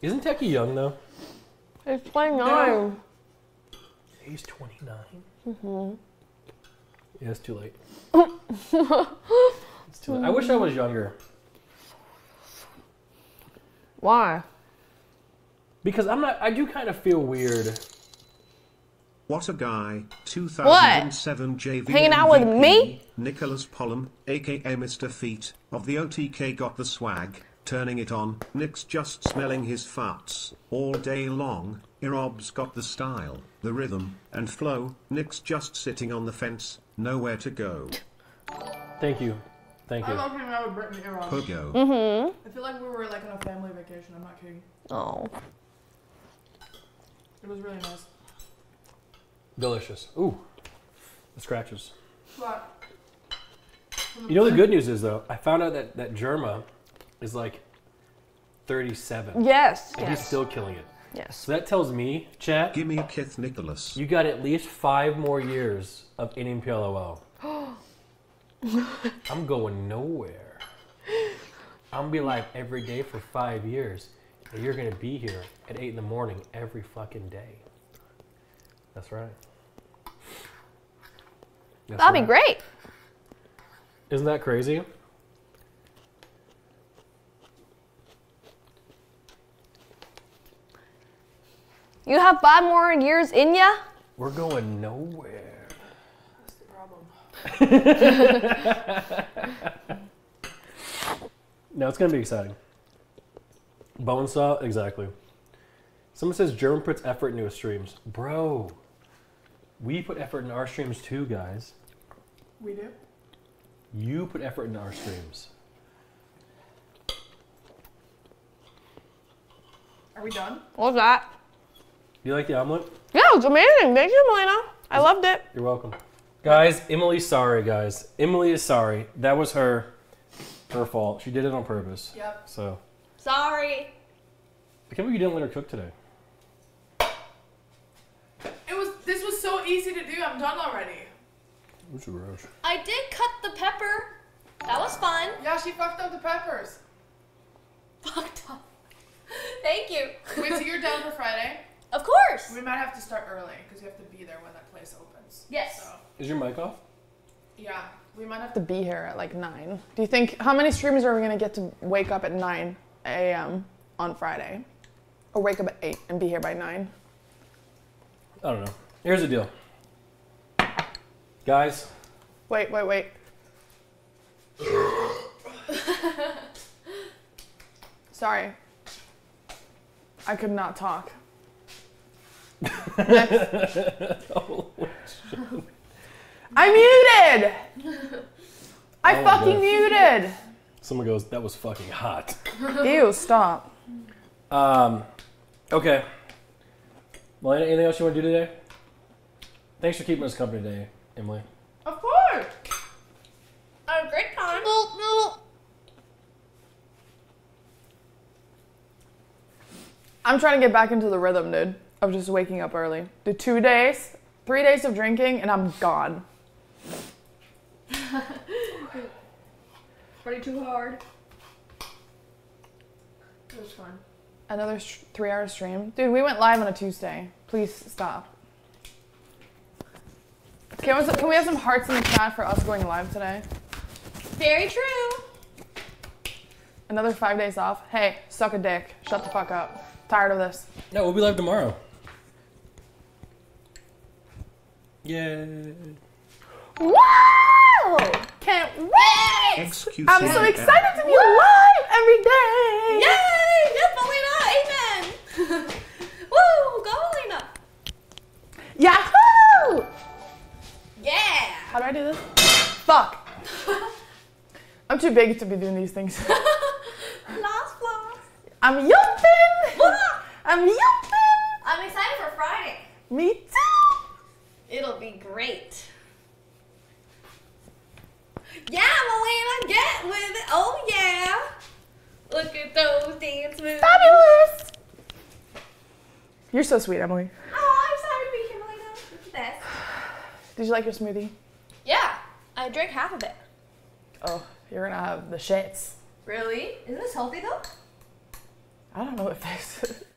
Isn't Techie young though? He's 29. No. He's 29. Mm-hmm. Yeah, it's too late. it's too late. I wish I was younger Why? because I'm not. I do kind of feel weird. What a guy. 2007 JV Hanging out with me? Nicholas Polom, aka Mr. Feet, of the OTK got the swag, turning it on. Nick's just smelling his farts all day long. Erobb's got the style, the rhythm, and flow. Nick's just sitting on the fence, nowhere to go. Thank you. Thank you. I you. love hanging out with Brittany Aaron. Pogo. Mm-hmm. I feel like we were like on a family vacation. I'm not kidding. Oh. It was really nice. Delicious. Ooh, the scratches. But You know the good news is though, I found out that that Jerma is like 37, Yes. and he's still killing it. yes. So that tells me, chat, Gimme a Kith Nicholas. you got at least five more years of inning PLOL. I'm going nowhere. I'm gonna be live every day for five years, and you're gonna be here at eight in the morning every fucking day. That's right. That's That'd be great. Isn't that crazy? You have five more years in ya? We're going nowhere. that's the problem. No, it's gonna be exciting. Bone saw, exactly. Someone says Jerma puts effort into his streams. Bro, we put effort in our streams too, guys. We do. You put effort into our streams. Are we done? What was that? You like the omelet? Yeah, it was amazing. Thank you, Malena. I loved it. You're welcome. Guys, Emily's sorry, guys. Emily is sorry. That was her her fault. She did it on purpose. Yep. So Sorry. I can't believe you didn't let her cook today. It was. This was so easy to do. I'm done already. What's your rush? I did cut the pepper. That was fun. Yeah, she fucked up the peppers. Fucked up. Thank you. Wait, so you're done for Friday? Of course. We might have to start early because you have to be there when that place opens. Yes. So Is your mic off? yeah, we might have to be here at like 9. Do you think, how many streamers are we going to get to wake up at 9 a.m. on Friday? Or wake up at 8 and be here by 9? I don't know. Here's the deal. Guys, Wait, wait, wait. Sorry. I could not talk. Next. I muted! I Oh, fucking God. muted! someone goes, that was fucking hot. Ew, stop. Um, Okay. Well, anything else you want to do today? Thanks for keeping us company today, Emily. Of course. A great time. I'm trying to get back into the rhythm, dude, of just waking up early. The two days, three days of drinking, and I'm gone. Party too hard. It was fun. Another sh- three-hour stream, dude. We went live on a Tuesday. Please stop. Can we, can we have some hearts in the chat for us going live today? Very true. Another five days off. Hey, suck a dick. Shut the fuck up. Tired of this. No, we'll be live tomorrow. Yay. Wow! Can't wait! XQC. I'm so excited to be live every day. Yay! Yes, Malena! Amen! Woo! Go, Malena! Yahoo! Yeah! How do I do this? Fuck. I'm too big to be doing these things. Lost floss. I'm yumping. I'm yumping. I'm excited for Friday. Me too. It'll be great. Yeah, Malena, get with it. Oh, yeah. Look at those dance moves. Fabulous. You're so sweet, Emily. Oh, I'm sorry to be here, Malena. Look at this. Did you like your smoothie? Yeah, I drank half of it. Oh, you're gonna have the shits. Really? Isn't this healthy though? I don't know if this.